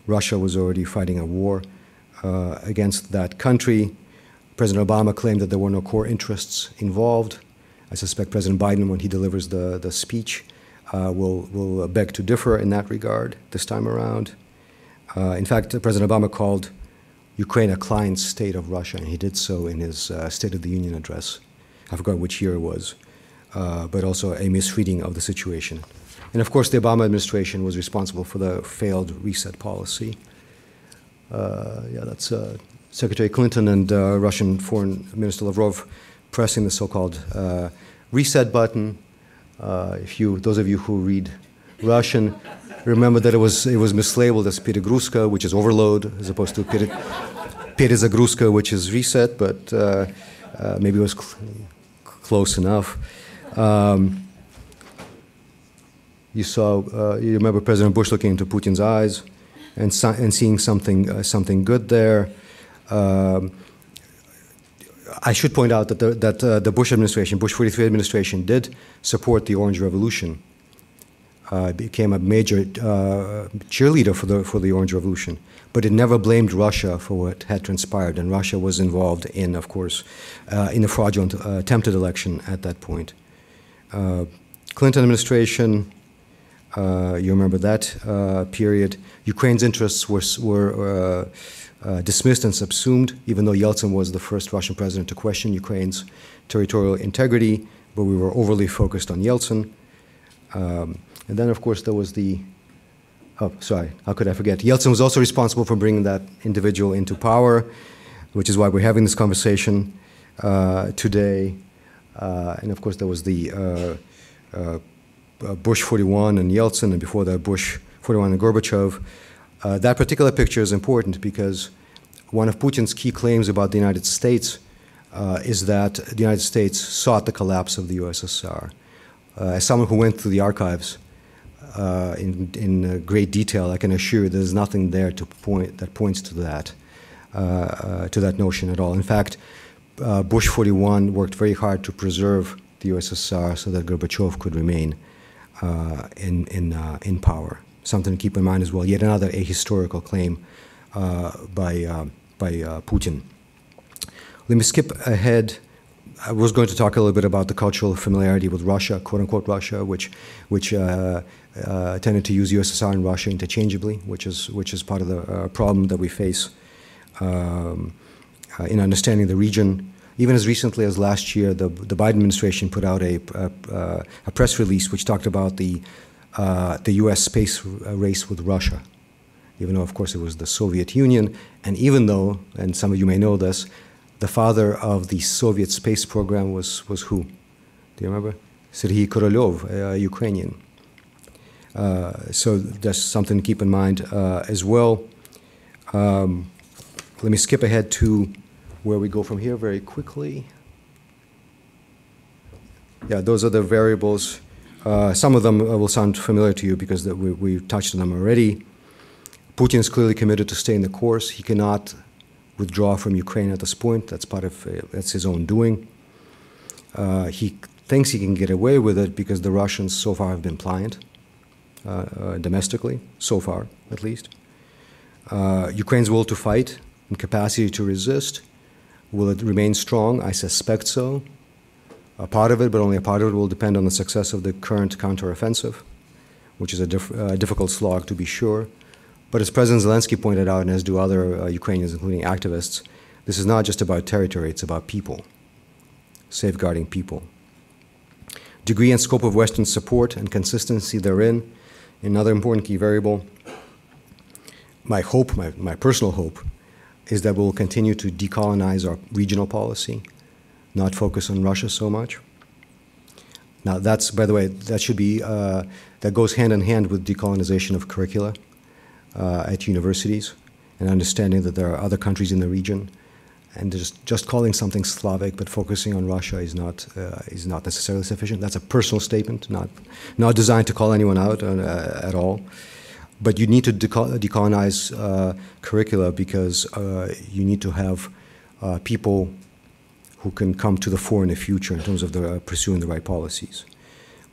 Russia was already fighting a war uh, against that country. President Obama claimed that there were no core interests involved. I suspect President Biden, when he delivers the, the speech, uh, will, will beg to differ in that regard this time around. Uh, in fact, President Obama called Ukraine a client state of Russia, and he did so in his uh, State of the Union address. I forgot which year it was, uh, but also a misreading of the situation. And of course, the Obama administration was responsible for the failed reset policy. Uh, yeah, that's uh, Secretary Clinton and uh, Russian Foreign Minister Lavrov pressing the so-called uh, reset button. if you, those of you who read Russian, remember that it was it was mislabeled as перегрузка, which is overload, as opposed to перезагрузка, which is reset, but uh, uh, maybe it was cl close enough. Um, you saw, uh, you remember President Bush looking into Putin's eyes and, and seeing something, uh, something good there. Um, I should point out that the, that, uh, the Bush administration, Bush 43 administration, did support the Orange Revolution. Uh, became a major uh, cheerleader for the, for the Orange Revolution but it never blamed Russia for what had transpired, and Russia was involved in, of course, uh, in a fraudulent uh, attempted election at that point. Uh, Clinton administration, you remember that uh, period. Ukraine's interests were, were uh, dismissed and subsumed, even though Yeltsin was the first Russian president to question Ukraine's territorial integrity, but we were overly focused on Yeltsin. Um, and then, of course, there was the oh, sorry, how could I forget? Yeltsin was also responsible for bringing that individual into power, which is why we're having this conversation uh, today. Uh, and of course, there was the uh, uh Bush 41 and Yeltsin, and before that, Bush 41 and Gorbachev. Uh, that particular picture is important because one of Putin's key claims about the United States uh, is that the United States sought the collapse of the USSR. as someone who went through the archives, uh, in, in uh, great detail, I can assure you there's nothing there to point, that points to that, uh, uh to that notion at all. In fact, uh, Bush 41 worked very hard to preserve the USSR so that Gorbachev could remain uh, in, in, in power. Something to keep in mind as well. Yet another ahistorical claim by, by Putin. Let me skip ahead I was going to talk a little bit about the cultural familiarity with Russia, quote unquote Russia, which, which uh, uh, tended to use USSR and Russia interchangeably, which is, which is part of the uh, problem that we face um, uh, in understanding the region. Even as recently as last year, the, the Biden administration put out a, a, a press release which talked about the, uh, the US space race with Russia even though, of course, it was the Soviet Union, and even though, and some of you may know this, the father of the Soviet space program was, was who? Do you remember? Sergei Korolev, a Ukrainian. Uh, so that's something to keep in mind uh, as well. Um, let me skip ahead to where we go from here very quickly. Yeah, those are the variables. Uh, some of them uh, will sound familiar to you because we, we touched on them already. Putin is clearly committed to staying the course. He cannot withdraw from Ukraine at this point. That's part of uh, that's his own doing. Uh, he thinks he can get away with it because the Russians so far have been pliant, uh, uh domestically, so far at least. Uh, Ukraine's will to fight and capacity to resist will it remain strong? I suspect so. A part of it, but only a part of it, will depend on the success of the current counteroffensive, which is a uh, difficult slog to be sure. But as President Zelensky pointed out, and as do other uh, Ukrainians, including activists, this is not just about territory, it's about people, safeguarding people. Degree and scope of Western support and consistency therein, another important key variable. My hope, my, my personal hope, is that we'll continue to decolonize our regional policy, not focus on Russia so much. Now, that's, by the way, that should be, uh, that goes hand in hand with decolonization of curricula uh, at universities and understanding that there are other countries in the region. And just, just calling something Slavic but focusing on Russia is not, uh, is not necessarily sufficient. That's a personal statement, not, not designed to call anyone out uh, at all. But you need to decolonize uh, curricula because uh, you need to have uh, people who can come to the fore in the future in terms of the, pursuing the right policies.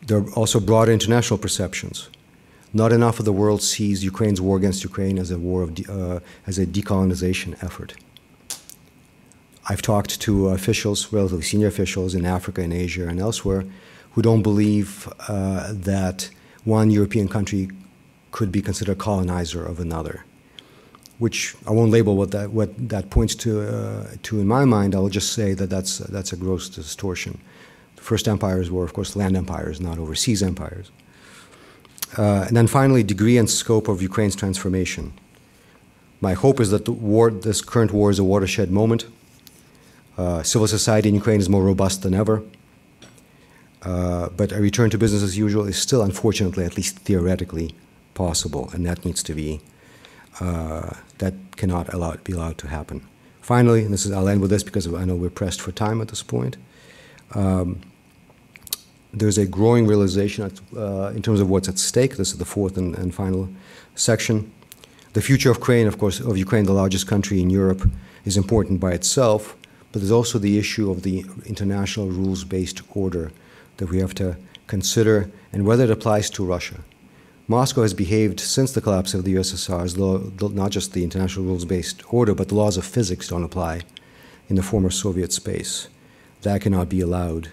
There are also broader international perceptions not enough of the world sees Ukraine's war against Ukraine as a war of uh, as a decolonization effort. I've talked to officials, relatively senior officials in Africa and Asia and elsewhere, who don't believe uh, that one European country could be considered a colonizer of another. Which I won't label what that what that points to uh, to in my mind. I'll just say that that's that's a gross distortion. The first empires were, of course, land empires, not overseas empires. Uh, and then finally, degree and scope of Ukraine's transformation. My hope is that the war, this current war is a watershed moment. Uh, civil society in Ukraine is more robust than ever. Uh, but a return to business as usual is still, unfortunately, at least theoretically, possible, and that needs to be, uh, that cannot allow, be allowed to happen. Finally, and this is, I'll end with this because I know we're pressed for time at this point. Um, there's a growing realization uh, in terms of what's at stake. This is the fourth and, and, final section. The future of Ukraine, of course, of Ukraine, the largest country in Europe, is important by itself, but there's also the issue of the international rules-based order that we have to consider and whether it applies to Russia. Moscow has behaved since the collapse of the USSR as though not just the international rules-based order, but the laws of physics don't apply in the former Soviet space. That cannot be allowed.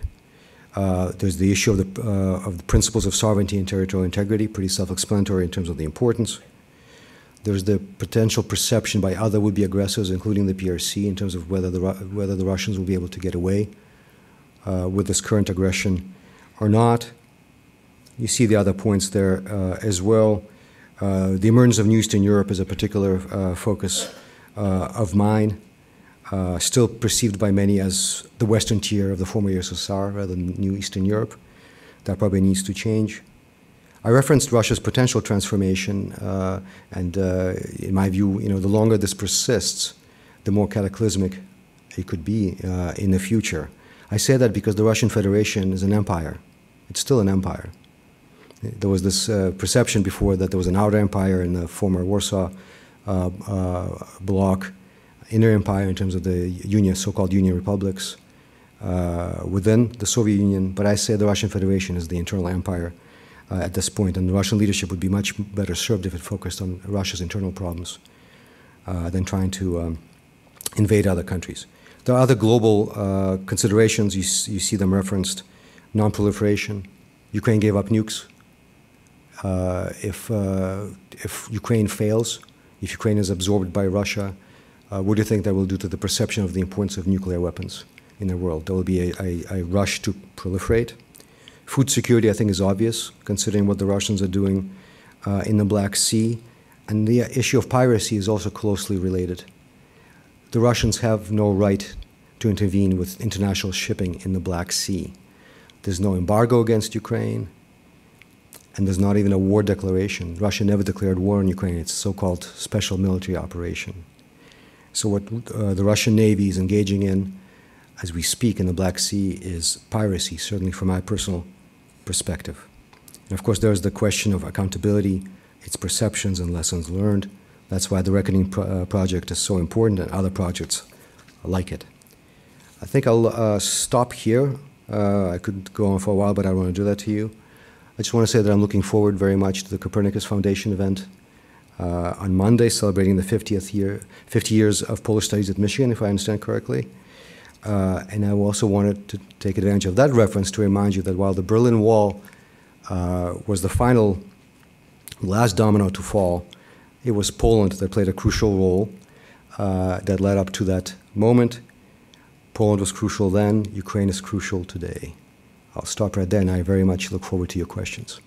Uh, there's the issue of the, uh, of the principles of sovereignty and territorial integrity, pretty self-explanatory in terms of the importance. There's the potential perception by other would-be aggressors, including the PRC, in terms of whether the, whether the Russians will be able to get away uh, with this current aggression or not. You see the other points there uh, as well. Uh, the emergence of New Eastern Europe is a particular focus of mine uh, still perceived by many as the Western tier of the former USSR rather than New Eastern Europe. That probably needs to change. I referenced Russia's potential transformation, uh, and uh, in my view, you know, the longer this persists, the more cataclysmic it could be uh, in the future. I say that because the Russian Federation is an empire. It's still an empire. There was this uh, perception before that there was an outer empire in the former Warsaw uh, bloc, inner empire in terms of the union, so-called union republics uh, within the Soviet Union, but I say the Russian Federation is the internal empire uh, at this point, and the Russian leadership would be much better served if it focused on Russia's internal problems uh, than trying to um, invade other countries. There are other global uh, considerations. You, you, see them referenced: non-proliferation. Ukraine gave up nukes. Uh, if uh, if Ukraine fails, if Ukraine is absorbed by Russia, uh, what do you think that will do to the perception of the importance of nuclear weapons in the world? There will be a, a, a, rush to proliferate. Food security, I think, is obvious, considering what the Russians are doing uh, in the Black Sea. And the issue of piracy is also closely related. The Russians have no right to intervene with international shipping in the Black Sea. There's no embargo against Ukraine, and there's not even a war declaration. Russia never declared war on Ukraine. It's a so-called special military operation. So what uh, the Russian Navy is engaging in as we speak in the Black Sea is piracy, certainly from my personal perspective. And of course, there's the question of accountability, its perceptions and lessons learned, That's why the Reckoning pro- uh, project is so important and other projects like it. I think I'll uh, stop here. Uh, I could go on for a while, but I don't want to do that to you. I just want to say that I'm looking forward very much to the Copernicus Foundation event uh, on Monday, celebrating the 50th year, 50 years of Polish studies at Michigan, if I understand correctly. Uh, and I also wanted to take advantage of that reference to remind you that while the Berlin Wall uh, was the final, last domino to fall, it was Poland that played a crucial role uh, that led up to that moment. Poland was crucial then, Ukraine is crucial today. I'll stop right there, and I very much look forward to your questions.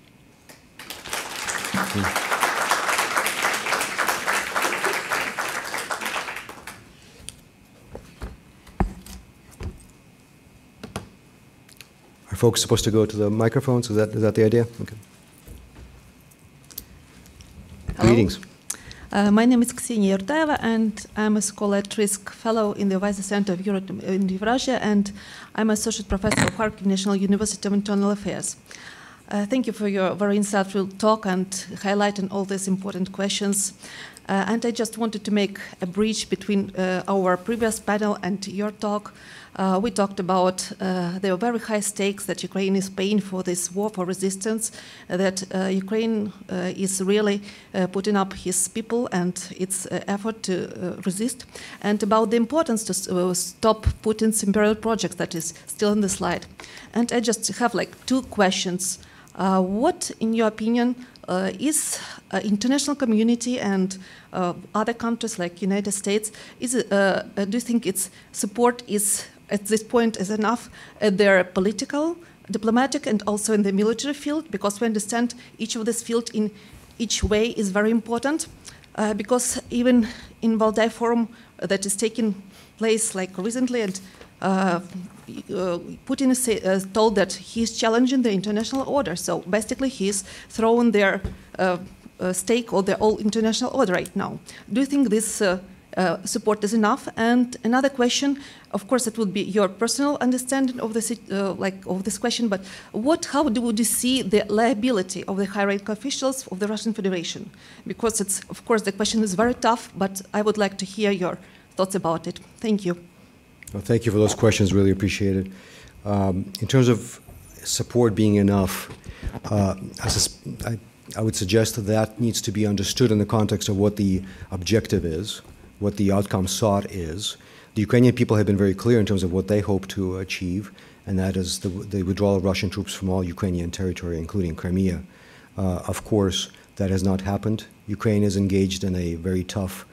Are folks supposed to go to the microphones? Is that, is that the idea? Okay. Hello. Greetings. Uh, my name is Ksenia Yurtaeva, and I'm a scholar at risk fellow in the Weiser Center of Europe in Eurasia, and I'm associate professor of Kharkiv National University of Internal Affairs. Uh, thank you for your very insightful talk and highlighting all these important questions. Uh, and I just wanted to make a bridge between uh, our previous panel and your talk. Uh, we talked about uh, the very high stakes that Ukraine is paying for this war for resistance, uh, that uh, Ukraine uh, is really uh, putting up his people and its effort to resist, and about the importance to stop Putin's imperial project that is still in the slide. And I just have like two questions. what, in your opinion, uh, is uh, international community and uh, other countries like United States is do you think its support is at this point is enough at their political, diplomatic, and also in the military field because we understand each of this field in each way is very important uh, because even in Valdai Forum that is taking place like recently and uh, uh, Putin is uh, told that he's challenging the international order. So basically, he's throwing their uh, uh, stake or the whole international order right now. Do you think this uh, support is enough? And another question, of course, it would be your personal understanding of this, like of this question. But what, how do you see the liability of the high-rank officials of the Russian Federation? Because it's, of course, the question is very tough. But I would like to hear your thoughts about it. Thank you. Well, thank you for those questions. Really appreciate it. Um, in terms of support being enough, uh, I, I, would suggest that that needs to be understood in the context of what the objective is, what the outcome sought is. The Ukrainian people have been very clear in terms of what they hope to achieve, and that is the, the withdrawal of Russian troops from all Ukrainian territory, including Crimea. Uh, of course, that has not happened. Ukraine is engaged in a very tough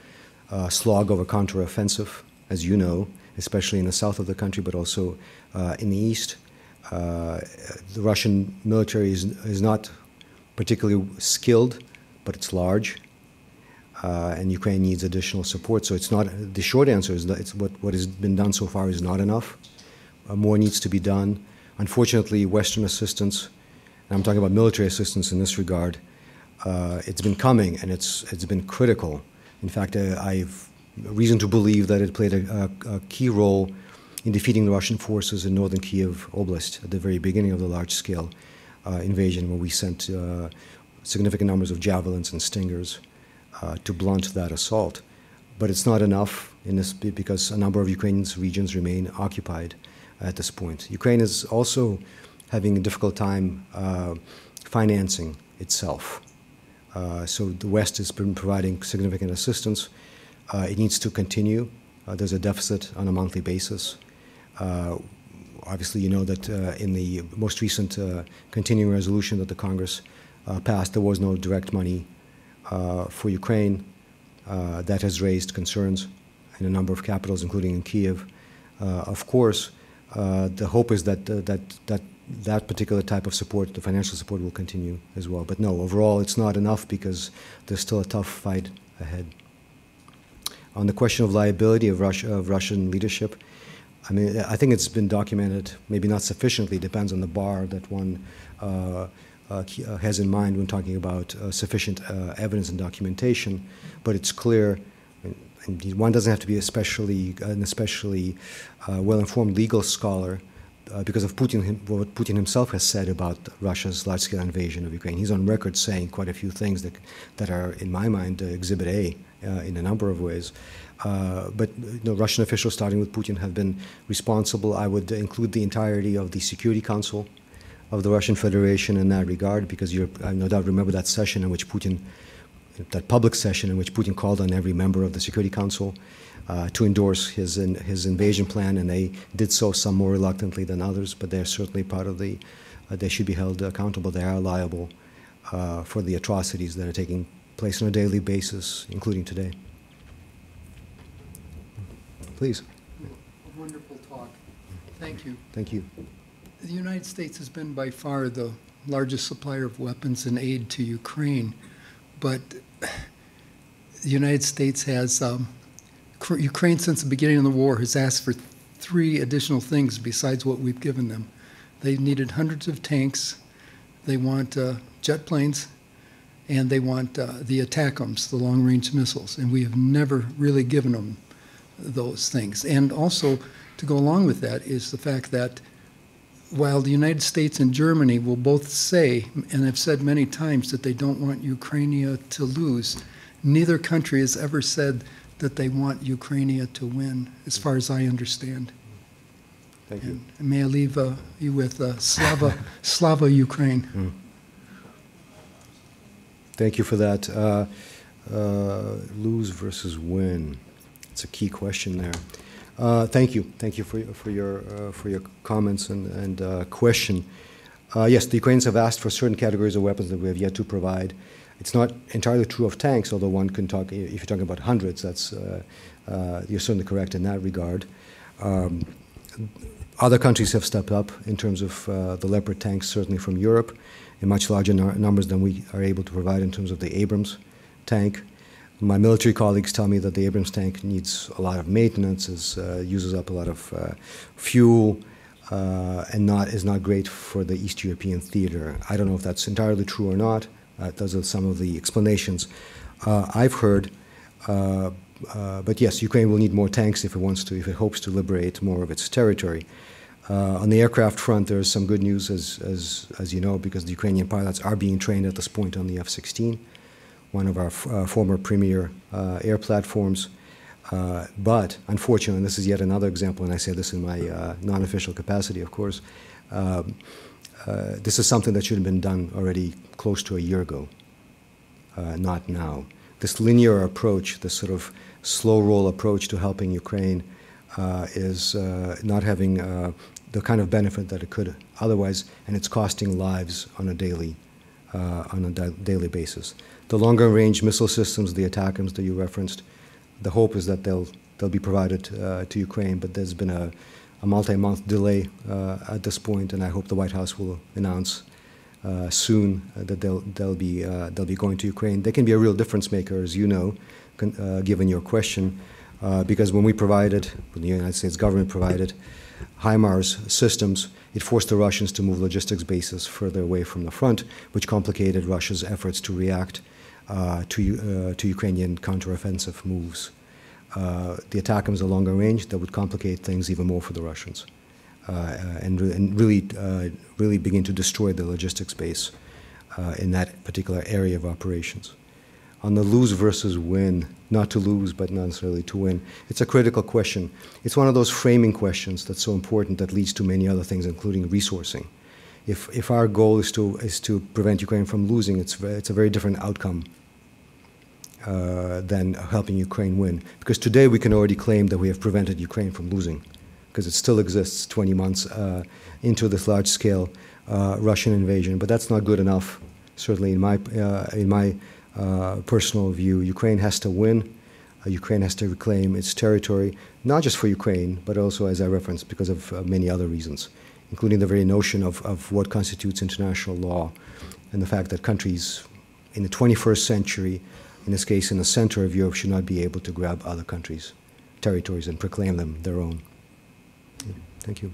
uh, slog of a counteroffensive, as you know especially in the south of the country, but also uh, in the east. Uh, the Russian military is, is not particularly skilled, but it's large. Uh, and Ukraine needs additional support. So it's not the short answer is that it's what, what has been done so far is not enough. Uh, more needs to be done. Unfortunately, Western assistance, and I'm talking about military assistance in this regard, uh, it's been coming and it's it's been critical. In fact, uh, I've reason to believe that it played a, a, a, key role in defeating the Russian forces in northern Kiev Oblast at the very beginning of the large scale uh, invasion, where we sent uh, significant numbers of javelins and stingers uh, to blunt that assault. But it's not enough in this because a number of Ukraine's regions remain occupied at this point. Ukraine is also having a difficult time uh, financing itself. Uh, so the West has been providing significant assistance uh, it needs to continue. Uh, there's a deficit on a monthly basis. Obviously, you know that in the most recent continuing resolution that the Congress passed, there was no direct money for Ukraine. that has raised concerns in a number of capitals, including in Kiev. of course, the hope is that that that that particular type of support, the financial support, will continue as well. But no, overall, it's not enough because there's still a tough fight ahead on the question of liability of, Russia, of Russian leadership, I mean, I think it's been documented, maybe not sufficiently, depends on the bar that one uh, uh, uh has in mind when talking about uh, sufficient uh, evidence and documentation, but it's clear, one doesn't have to be especially, an especially uh, well-informed legal scholar uh, because of Putin, him, what Putin himself has said about Russia's large-scale invasion of Ukraine. He's on record saying quite a few things that, that are, in my mind, uh, Exhibit A uh, in a number of ways. Uh, but you know, Russian officials, starting with Putin, have been responsible. I would include the entirety of the Security Council of the Russian Federation in that regard, because you I no doubt remember that session in which Putin, that public session in which Putin called on every member of the Security Council uh, to endorse his in, his invasion plan, and they did so, some more reluctantly than others, but they're certainly part of the. Uh, they should be held accountable. They are liable uh, for the atrocities that are taking place on a daily basis, including today. Please. A wonderful talk. Thank you. Thank you. The United States has been by far the largest supplier of weapons and aid to Ukraine, but the United States has, um, Ukraine since the beginning of the war has asked for three additional things besides what we've given them. They needed hundreds of tanks, they want uh, jet planes, and they want uh, the ATACMS, the long range missiles, and we have never really given them those things. And also, to go along with that, is the fact that while the United States and Germany will both say, and have said many times, that they don't want Ukraine to lose, neither country has ever said that they want Ukraine to win, as far as I understand. Thank you. May I leave uh, you with uh, Slava, [LAUGHS] Slava Ukraine. Mm. Thank you for that. Uh, uh lose versus win. It's a key question there. Uh, thank you. Thank you for, for, your, uh, for your comments and, and uh, question. Uh, yes, the Ukrainians have asked for certain categories of weapons that we have yet to provide. It's not entirely true of tanks, although one can talk, if you're talking about hundreds, that's, uh, uh, you're certainly correct in that regard. Um, other countries have stepped up in terms of the Leopard tanks, certainly from Europe, in much larger numbers than we are able to provide in terms of the Abrams tank. My military colleagues tell me that the Abrams tank needs a lot of maintenance, is, uh, uses up a lot of uh, fuel, uh, and not is not great for the East European theater. I don't know if that's entirely true or not. Uh, those are some of the explanations uh, I've heard. Uh, but yes, Ukraine will need more tanks if it wants to, if it hopes to liberate more of its territory. on the aircraft front, there is some good news, as, as, as you know, because the Ukrainian pilots are being trained at this point on the F 16 one of our uh, former premier uh, air platforms. Uh, but unfortunately, and this is yet another example, and I say this in my non official capacity, of course, um, this is something that should have been done already close to a year ago, not now. This linear approach, this sort of slow roll approach to helping Ukraine, uh, is uh, not having uh, the kind of benefit that it could otherwise, and it's costing lives on a daily on a da- daily basis. The longer range missile systems, the ATACMS that you referenced, the hope is that they'll, they'll be provided uh, to Ukraine, but there's been a, a multi month delay uh, at this point, and I hope the White House will announce uh, soon that they'll, they'll, be, uh, they'll be going to Ukraine. They can be a real difference maker, as you know, uh, given your question, uh, because when we provided, when the United States government provided HIMARS systems, it forced the Russians to move logistics bases further away from the front, which complicated Russia's efforts to react uh, to, uh, to Ukrainian counteroffensive moves. Uh, the attack was a longer range that would complicate things even more for the Russians and, re- and really, really begin to destroy the logistics base in that particular area of operations on the lose versus win, not to lose, but not necessarily to win. It's a critical question. It's one of those framing questions that's so important that leads to many other things, including resourcing if, if our goal is to, is to prevent Ukraine from losing, it's, it's a very different outcome uh, than helping Ukraine win. Because today we can already claim that we have prevented Ukraine from losing, because it still exists 20 months uh, into this large scale uh, Russian invasion. But that's not good enough, certainly in my, uh, in my uh, personal view. Ukraine has to win. Uh, Ukraine has to reclaim its territory, not just for Ukraine, but also, as I referenced, because of many other reasons including the very notion of, of what constitutes international law and the fact that countries in the 21st century, in this case in the center of Europe, should not be able to grab other countries' territories and proclaim them their own. Thank you.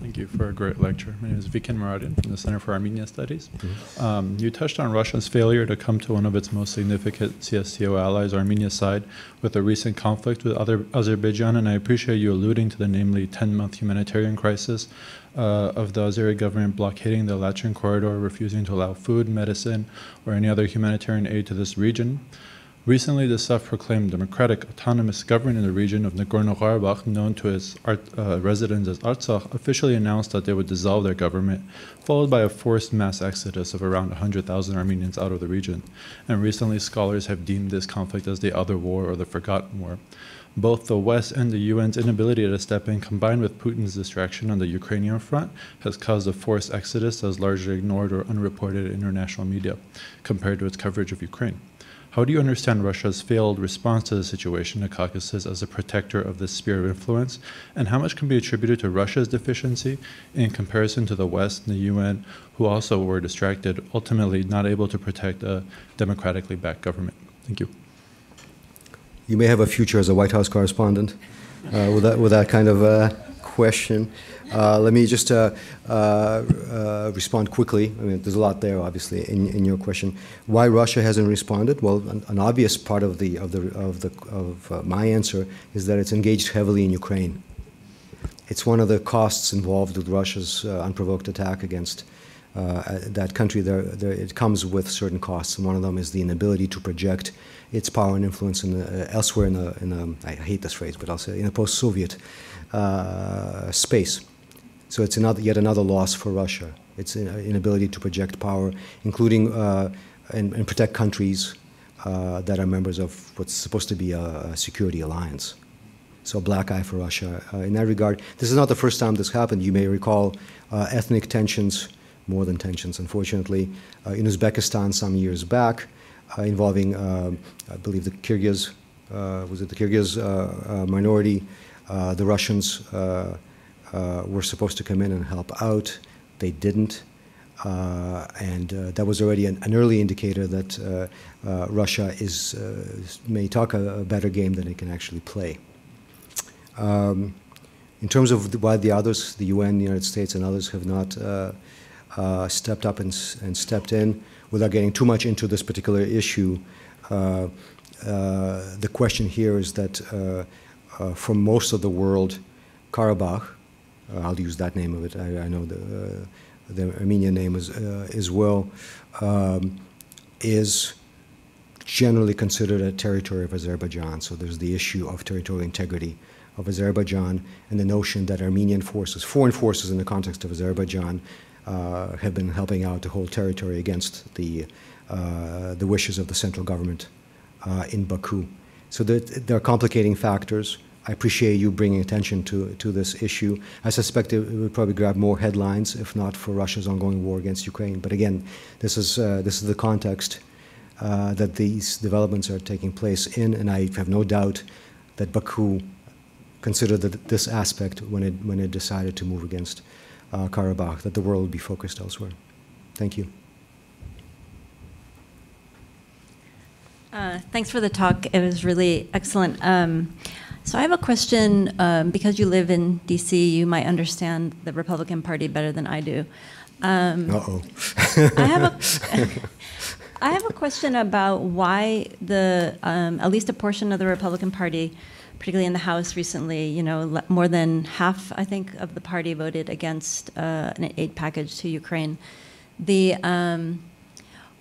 Thank you for a great lecture. My name is Viken Maradian from the Center for Armenia Studies. Um, you touched on Russia's failure to come to one of its most significant CSTO allies, Armenia's side, with a recent conflict with other Azerbaijan, and I appreciate you alluding to the namely 10-month humanitarian crisis uh, of the Azeri government blockading the Lachin corridor, refusing to allow food, medicine, or any other humanitarian aid to this region. Recently, the self-proclaimed democratic autonomous government in the region of Nagorno-Karabakh, known to its art, uh, residents as Artsakh, officially announced that they would dissolve their government, followed by a forced mass exodus of around 100,000 Armenians out of the region. And recently, scholars have deemed this conflict as the other war or the forgotten war. Both the West and the UN's inability to step in, combined with Putin's distraction on the Ukrainian front, has caused a forced exodus that is largely ignored or unreported in international media compared to its coverage of Ukraine. How do you understand Russia's failed response to the situation in the Caucasus as a protector of this sphere of influence? And how much can be attributed to Russia's deficiency in comparison to the West and the UN, who also were distracted, ultimately not able to protect a democratically backed government? Thank you. You may have a future as a White House correspondent uh, with, that, with that kind of uh, question. Uh, let me just uh, uh, uh, respond quickly. I mean, there's a lot there, obviously, in, in your question. Why Russia hasn't responded? Well, an, an obvious part of the of the of the of uh, my answer is that it's engaged heavily in Ukraine. It's one of the costs involved with Russia's uh, unprovoked attack against that country. There, there, it comes with certain costs, and one of them is the inability to project its power and influence in the, elsewhere in the, in the, I hate this phrase, but I'll say in a post-Soviet space. So it's another, yet another loss for Russia. Its inability to project power, including uh, and, and, protect countries uh, that are members of what's supposed to be a, a security alliance. So a black eye for Russia uh, in that regard. This is not the first time this happened. You may recall uh, ethnic tensions, more than tensions, unfortunately, uh, in Uzbekistan some years back, uh, involving, I believe, the Kyrgyz, was it the Kyrgyz minority, the Russians uh, were supposed to come in and help out. They didn't. Uh, and uh, that was already an, an early indicator that uh, uh, Russia is, uh, may talk a, a, better game than it can actually play. Um, in terms of the, why the others, the UN, the United States, and others have not stepped up and, and, stepped in, without getting too much into this particular issue, the question here is that for most of the world, Karabakh, I'll use that name of it. I, I know the, uh, the Armenian name is, uh, as well, um, is generally considered a territory of Azerbaijan. So there's the issue of territorial integrity of Azerbaijan and the notion that Armenian forces, foreign forces in the context of Azerbaijan, uh, have been helping out to hold territory against the, uh, the wishes of the central government uh, in Baku. So there, there are complicating factors. I appreciate you bringing attention to, to this issue. I suspect it would probably grab more headlines, if not for Russia's ongoing war against Ukraine. But again, this is, uh, this is the context uh, that these developments are taking place in, and I have no doubt that Baku considered that this aspect when it, when it decided to move against uh, Karabakh, that the world would be focused elsewhere. Thank you. Uh, thanks for the talk. It was really excellent. Um, so I have a question. Um, because you live in D.C., you might understand the Republican Party better than I do. Um, uh oh. I have a. [LAUGHS] [LAUGHS] I have a question about why the um, at least a portion of the Republican Party, particularly in the House recently, you know, more than half I think of the party voted against uh, an aid package to Ukraine. The um,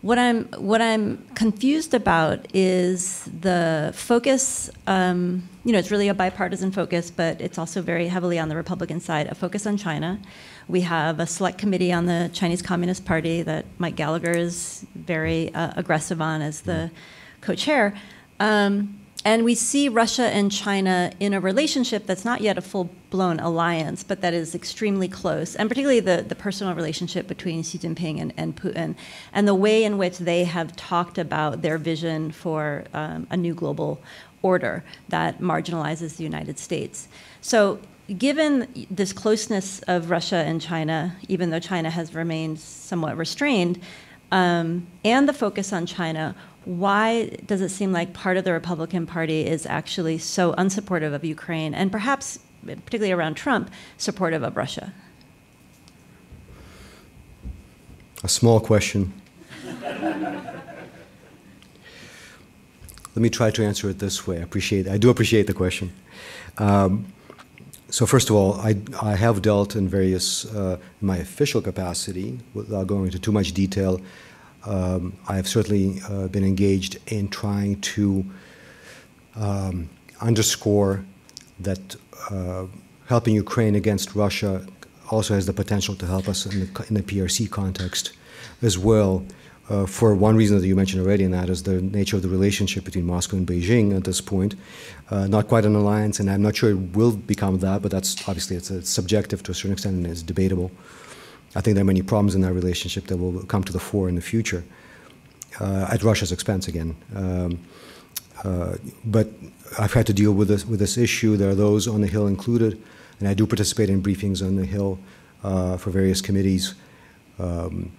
what I'm what I'm confused about is the focus. Um, you know, it's really a bipartisan focus, but it's also very heavily on the Republican side. A focus on China. We have a select committee on the Chinese Communist Party that Mike Gallagher is very uh, aggressive on as the co-chair. Um, and we see Russia and China in a relationship that's not yet a full blown alliance, but that is extremely close, and particularly the, the personal relationship between Xi Jinping and, and Putin, and the way in which they have talked about their vision for um, a new global order that marginalizes the United States. So, given this closeness of Russia and China, even though China has remained somewhat restrained, um, and the focus on China, why does it seem like part of the Republican Party is actually so unsupportive of Ukraine and perhaps, particularly around Trump, supportive of Russia? A small question. Let me try to answer it this way. I appreciate. I do appreciate the question. Um, so first of all, I, I have dealt in various, uh, in my official capacity, without going into too much detail, um, I have certainly uh, been engaged in trying to um, underscore that uh, helping Ukraine against Russia also has the potential to help us in the, in the PRC context as well. Uh, for one reason that you mentioned already, and that is the nature of the relationship between Moscow and Beijing at this point. Uh, not quite an alliance, and I'm not sure it will become that, but that's obviously it's, it's subjective to a certain extent and is debatable. I think there are many problems in that relationship that will come to the fore in the future, uh, at Russia's expense again. Um, uh, but I've had to deal with this with this issue. There are those on the Hill included, and I do participate in briefings on the Hill uh, for various committees. Um,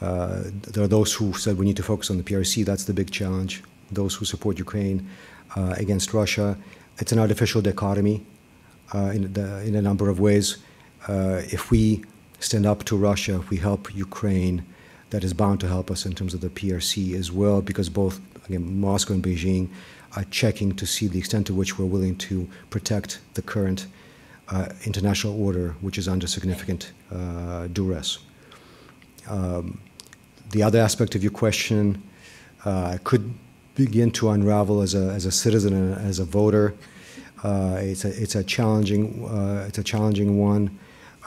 uh, there are those who said we need to focus on the PRC. That's the big challenge. Those who support Ukraine uh, against Russia. It's an artificial dichotomy uh, in, the, in, a number of ways. If we stand up to Russia, we help Ukraine, that is bound to help us in terms of the PRC as well, because both again Moscow and Beijing are checking to see the extent to which we're willing to protect the current uh, international order, which is under significant uh, duress. Um, the other aspect of your question uh, could begin to unravel as a, as a citizen and as a voter. Uh, it's, a, it's, a challenging, uh, it's a challenging one.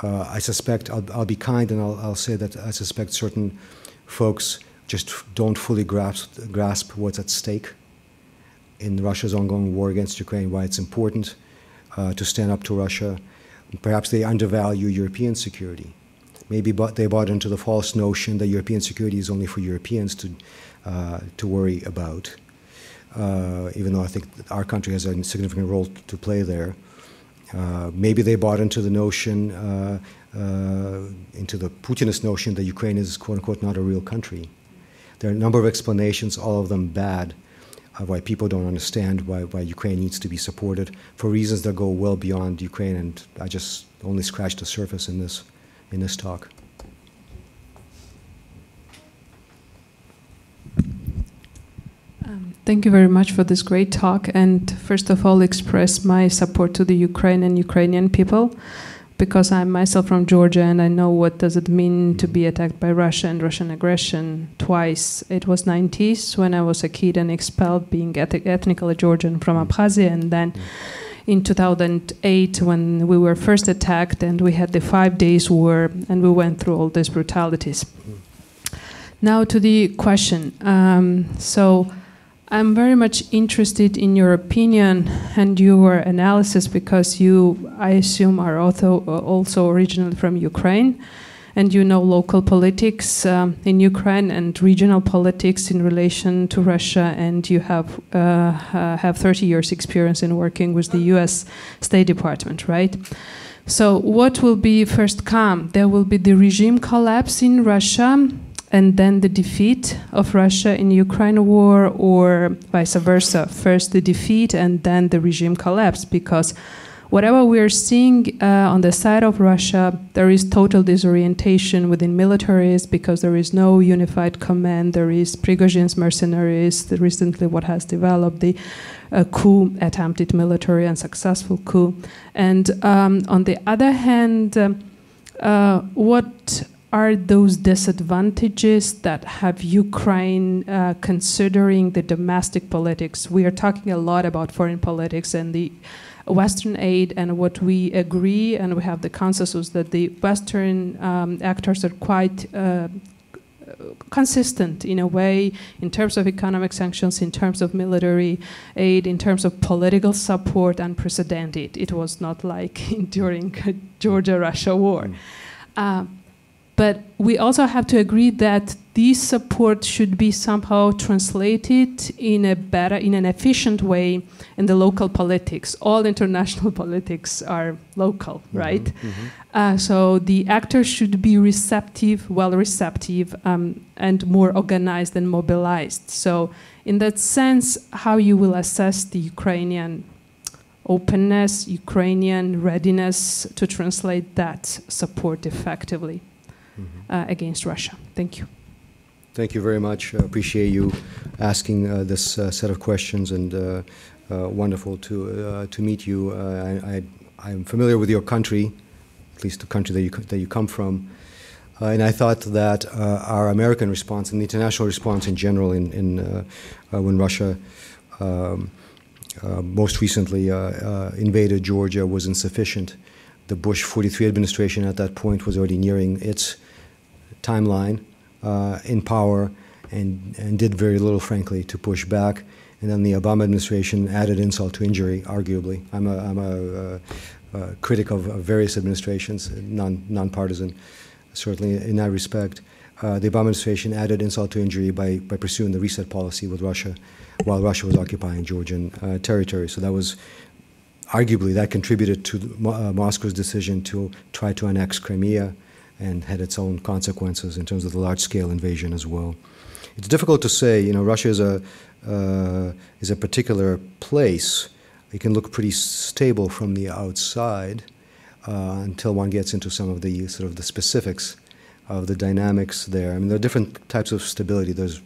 Uh, I suspect, I'll, I'll, be kind and I'll, I'll, say that I suspect certain folks just don't fully grasp, grasp what's at stake in Russia's ongoing war against Ukraine, why it's important uh, to stand up to Russia. Perhaps they undervalue European security. Maybe but they bought into the false notion that European security is only for Europeans to, uh, to worry about, uh, even though I think our country has a significant role to play there. Uh, maybe they bought into the notion, uh, uh, into the Putinist notion that Ukraine is quote unquote not a real country. There are a number of explanations, all of them bad, of why people don't understand why, why Ukraine needs to be supported for reasons that go well beyond Ukraine, and I just only scratched the surface in this in this talk. Um, thank you very much for this great talk, and first of all, express my support to the Ukraine and Ukrainian people, because I'm myself from Georgia and I know what does it mean to be attacked by Russia and Russian aggression twice. It was 90s when I was a kid and expelled, being ethnically Georgian from Abkhazia, and then. In 2008 when we were first attacked and we had the five days war and we went through all these brutalities. Now to the question. Um, so I'm very much interested in your opinion and your analysis because you, I assume, are also, also originally from Ukraine and you know local politics um, in Ukraine and regional politics in relation to Russia, and you have uh, uh, have 30 years experience in working with the U.S. State Department, right? So, what will be first come? There will be the regime collapse in Russia, and then the defeat of Russia in Ukraine war, or vice versa. First the defeat, and then the regime collapse, because whatever we're seeing uh, on the side of Russia, there is total disorientation within militaries because there is no unified command. There is Prigozhin's mercenaries, the recently what has developed, the uh, coup attempted military and successful coup. And um, on the other hand, uh, what are those disadvantages that have Ukraine uh, considering the domestic politics? We are talking a lot about foreign politics and the Western aid and what we agree and we have the consensus that the Western um, actors are quite uh, consistent in a way in terms of economic sanctions, in terms of military aid, in terms of political support, unprecedented. It was not like [LAUGHS] during [LAUGHS] Georgia-Russia war. Mm. Uh, but we also have to agree that this support should be somehow translated in a better, in an efficient way in the local politics. All international [LAUGHS] politics are local, mm-hmm, right? Mm-hmm. Uh, so the actors should be receptive, well receptive, um, and more organized and mobilized. So, in that sense, how you will assess the Ukrainian openness, Ukrainian readiness to translate that support effectively? Uh, against Russia. Thank you. Thank you very much. I appreciate you asking uh, this uh, set of questions and uh, uh, wonderful to, uh, to meet you. Uh, I, I, am familiar with your country, at least the country that you, that you come from. Uh, and I thought that our American response and the international response in general in, in when Russia um, most recently invaded Georgia was insufficient. The Bush 43 administration at that point was already nearing its timeline uh, in power and, and did very little, frankly, to push back. And then the Obama administration added insult to injury, arguably. I'm a, I'm a, uh, a critic of, of, various administrations, non, nonpartisan, certainly in that respect. Uh, the Obama administration added insult to injury by, by pursuing the reset policy with Russia while Russia was occupying Georgian uh, territory. So that was arguably that contributed to uh, Moscow's decision to try to annex Crimea and had its own consequences in terms of the large-scale invasion as well. It's difficult to say. You know, Russia is a uh, is a particular place. It can look pretty stable from the outside uh, until one gets into some of the sort of the specifics of the dynamics there. I mean, there are different types of stability. There's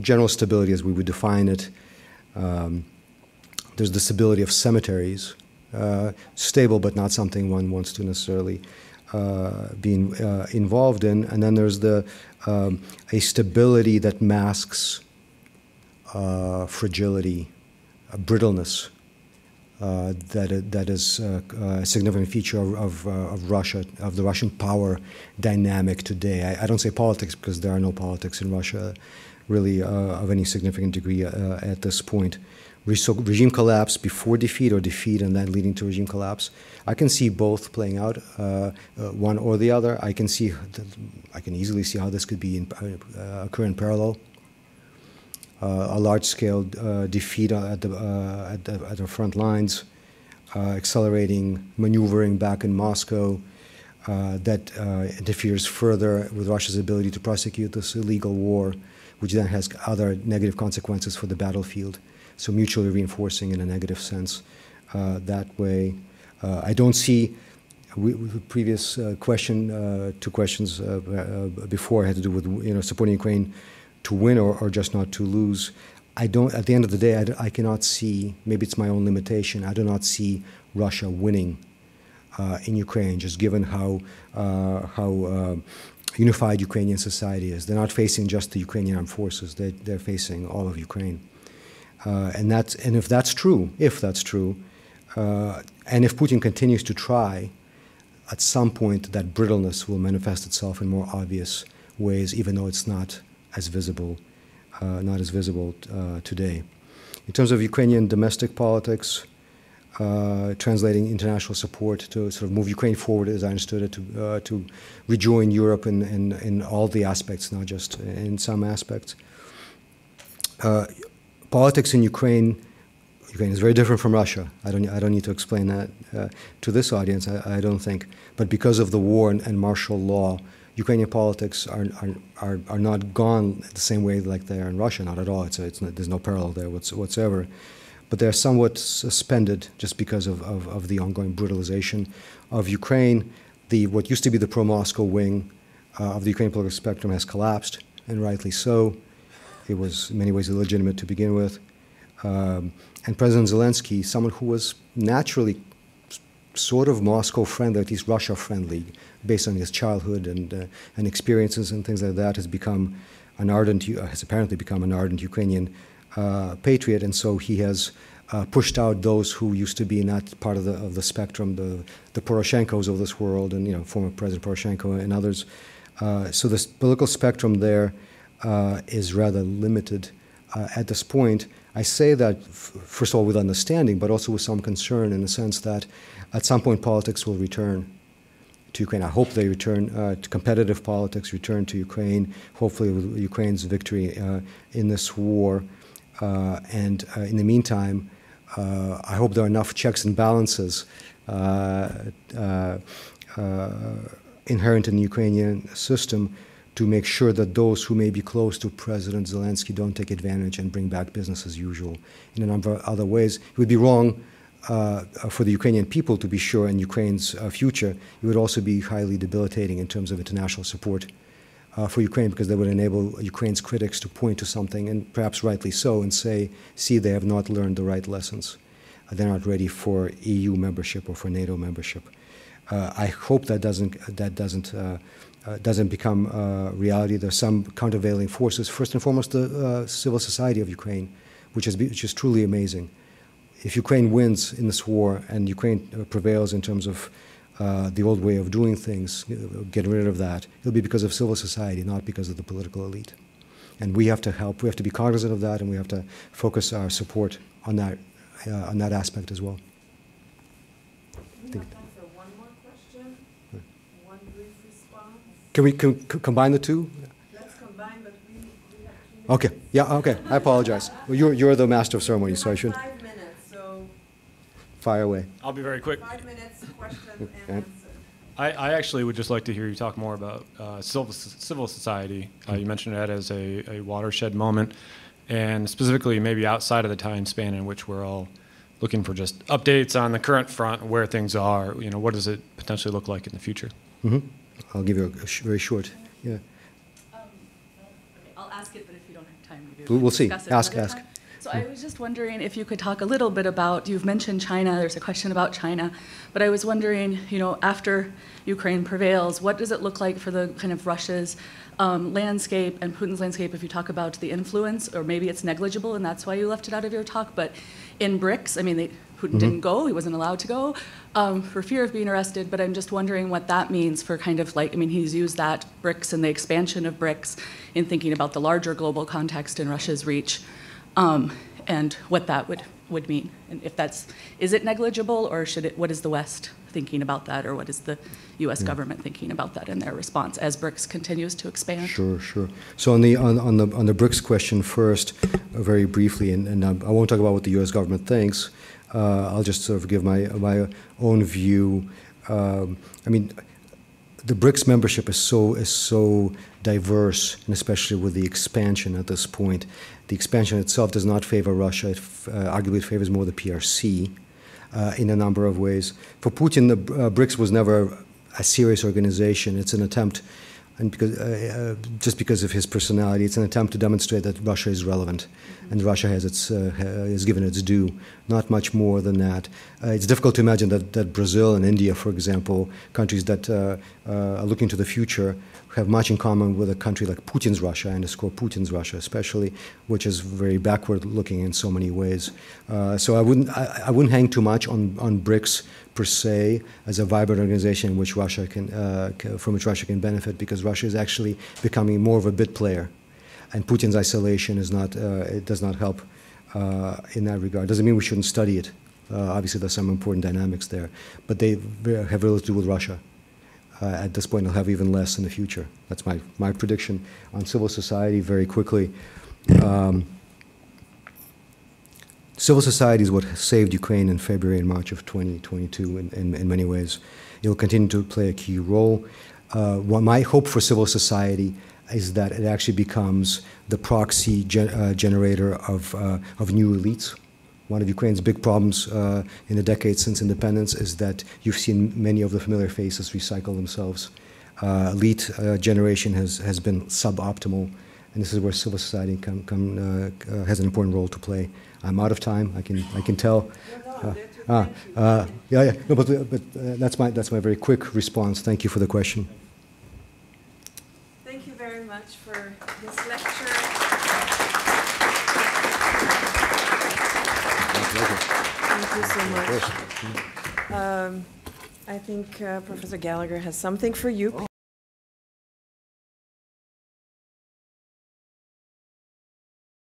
general stability as we would define it. Um, there's the stability of cemeteries, uh, stable but not something one wants to necessarily being uh, involved in. And then there's the um, a stability that masks uh, fragility, brittleness. Uh, that that is uh, a significant feature of of, uh, of, Russia, of the Russian power dynamic today. I, I, don't say politics because there are no politics in Russia, really of any significant degree at this point regime collapse before defeat or defeat and then leading to regime collapse. I can see both playing out, uh, uh, one or the other. I can see, I can easily see how this could be in, uh, occur in parallel. Uh, a large-scale uh, defeat at the, uh, at the, at the front lines, accelerating maneuvering back in Moscow. that interferes further with Russia's ability to prosecute this illegal war, which then has other negative consequences for the battlefield so mutually reinforcing in a negative sense uh, that way. Uh, I don't see. We, the previous uh, question, two questions before had to do with you know supporting Ukraine to win or, or just not to lose. I don't. At the end of the day, I, I cannot see. Maybe it's my own limitation. I do not see Russia winning uh, in Ukraine, just given how uh, how uh, unified Ukrainian society is. They're not facing just the Ukrainian armed forces; they're, they're facing all of Ukraine. Uh, and, that's, and if that's true, if that's true, uh, and if Putin continues to try, at some point that brittleness will manifest itself in more obvious ways, even though it's not as visible, uh, not as visible uh, today. In terms of Ukrainian domestic politics, uh, translating international support to sort of move Ukraine forward, as I understood it, to, uh, to rejoin Europe in, in, in, all the aspects, not just in some aspects. Uh, politics in Ukraine, Ukraine is very different from Russia. I don't, I don't need to explain that uh, to this audience, I, I, don't think. But because of the war and, and martial law, Ukrainian politics are, are, are, are, not gone the same way like they are in Russia, not at all. It's, a, it's not, there's no parallel there whatsoever. But they're somewhat suspended just because of, of, of the ongoing brutalization of Ukraine. The, what used to be the pro Moscow wing uh, of the Ukrainian political spectrum has collapsed, and rightly so. It was in many ways illegitimate to begin with. Um, and President Zelensky, someone who was naturally sort of Moscow friendly, at least Russia friendly, based on his childhood and, uh, and experiences and things like that, has become an ardent, uh, has apparently become an ardent Ukrainian uh, patriot, and so he has uh, pushed out those who used to be that part of the of the spectrum, the the Poroshenkos of this world, and you know former President Poroshenko and others. Uh, so this political spectrum there uh, is rather limited uh, at this point. I say that, first of all, with understanding, but also with some concern in the sense that at some point politics will return to Ukraine. I hope they return uh, to competitive politics, return to Ukraine, hopefully with Ukraine's victory uh, in this war. Uh, and uh, in the meantime, I hope there are enough checks and balances inherent in the Ukrainian system to make sure that those who may be close to President Zelensky don't take advantage and bring back business as usual in a number of other ways. It would be wrong uh, for the Ukrainian people to be sure and Ukraine's uh, future, it would also be highly debilitating in terms of international support uh, for Ukraine because that would enable Ukraine's critics to point to something, and perhaps rightly so, and say, see, they have not learned the right lessons. Uh, they're not ready for EU membership or for NATO membership. Uh, I hope that doesn't, that doesn't, uh, doesn't become uh, reality. There's some countervailing forces. First and foremost, the uh, civil society of Ukraine, which is, which is truly amazing. If Ukraine wins in this war and Ukraine uh, prevails in terms of uh, the old way of doing things, uh, getting rid of that, it'll be because of civil society, not because of the political elite. And we have to help. We have to be cognizant of that, and we have to focus our support on that, on that aspect as well. We have time for one more question, one brief response. Can we com- co- combine the two? Let's combine, but we, we two Okay. Yeah. Okay. I apologize. Well, you're you're the master of ceremonies, so I have should five minutes, so fire away. I'll be very quick. five minutes, question [LAUGHS] And- and answer. I, I actually would just like to hear you talk more about uh, civil, civil society. Uh, you mentioned that as a, a watershed moment, and specifically maybe outside of the time span in which we're all looking for just updates on the current front, where things are. You know, what does it potentially look like in the future? hmm I'll give you a, a sh- very short. Yeah. I'll ask it, but if you don't have time, maybe We'll- we we'll see. Ask, ask. time. So I was just wondering if you could talk a little bit about, you've mentioned China, there's a question about China, but I was wondering, you know, after Ukraine prevails, what does it look like for the kind of Russia's um, landscape and Putin's landscape if you talk about the influence, or maybe it's negligible and that's why you left it out of your talk, but in BRICS, I mean, they, Putin didn't go, he wasn't allowed to go um, for fear of being arrested, but I'm just wondering what that means for kind of like, I mean, he's used that BRICS and the expansion of BRICS in thinking about the larger global context and Russia's reach um, and what that would, would mean. And if that's, is it negligible or should it, what is the West thinking about that or what is the US government thinking about that in their response as BRICS continues to expand? Sure, sure. So on the on, on the on the BRICS question first, uh, very briefly, and, and I won't talk about what the U.S. government thinks. Uh, I'll just sort of give my my own view. Um, I mean, the BRICS membership is so is so diverse, and especially with the expansion at this point, the expansion itself does not favor Russia. It uh, arguably favors more the PRC uh, in a number of ways. For Putin, the uh, BRICS was never a serious organization. It's an attempt, and because uh, uh, just because of his personality, it's an attempt to demonstrate that Russia is relevant, and Russia has its uh, ha- is given its due. Not much more than that. Uh, it's difficult to imagine that, that Brazil and India, for example, countries that uh, uh, are looking to the future, have much in common with a country like Putin's Russia, and underscore Putin's Russia, especially, which is very backward-looking in so many ways. Uh, so I wouldn't I, I wouldn't hang too much on on BRICS per se as a vibrant organization which Russia can uh, from which Russia can benefit, because Russia is actually becoming more of a bit player, and Putin's isolation is not uh, it does not help uh, in that regard. Doesn't mean we shouldn't study it. Uh, obviously, there's some important dynamics there, but they have little to do with Russia uh, at this point, they'll have even less in the future. That's my, my prediction. On civil society, very quickly, um, civil society is what saved Ukraine in February and March of 2022 in, in, in many ways. It will continue to play a key role. Uh, what my hope for civil society is that it actually becomes the proxy gen, uh, generator of, uh, of new elites. One of Ukraine's big problems uh, in the decades since independence is that you've seen many of the familiar faces recycle themselves. Uh, elite uh, generation has, has been suboptimal, and this is where civil society come, come, uh, uh, has an important role to play. I'm out of time. I can, I can tell. Uh, ah, yeah, yeah. No, but, but uh, that's my that's my very quick response. Thank you for the question. Thank you very much for this lecture. Thank you so much. Um, I think uh, Professor Gallagher has something for you.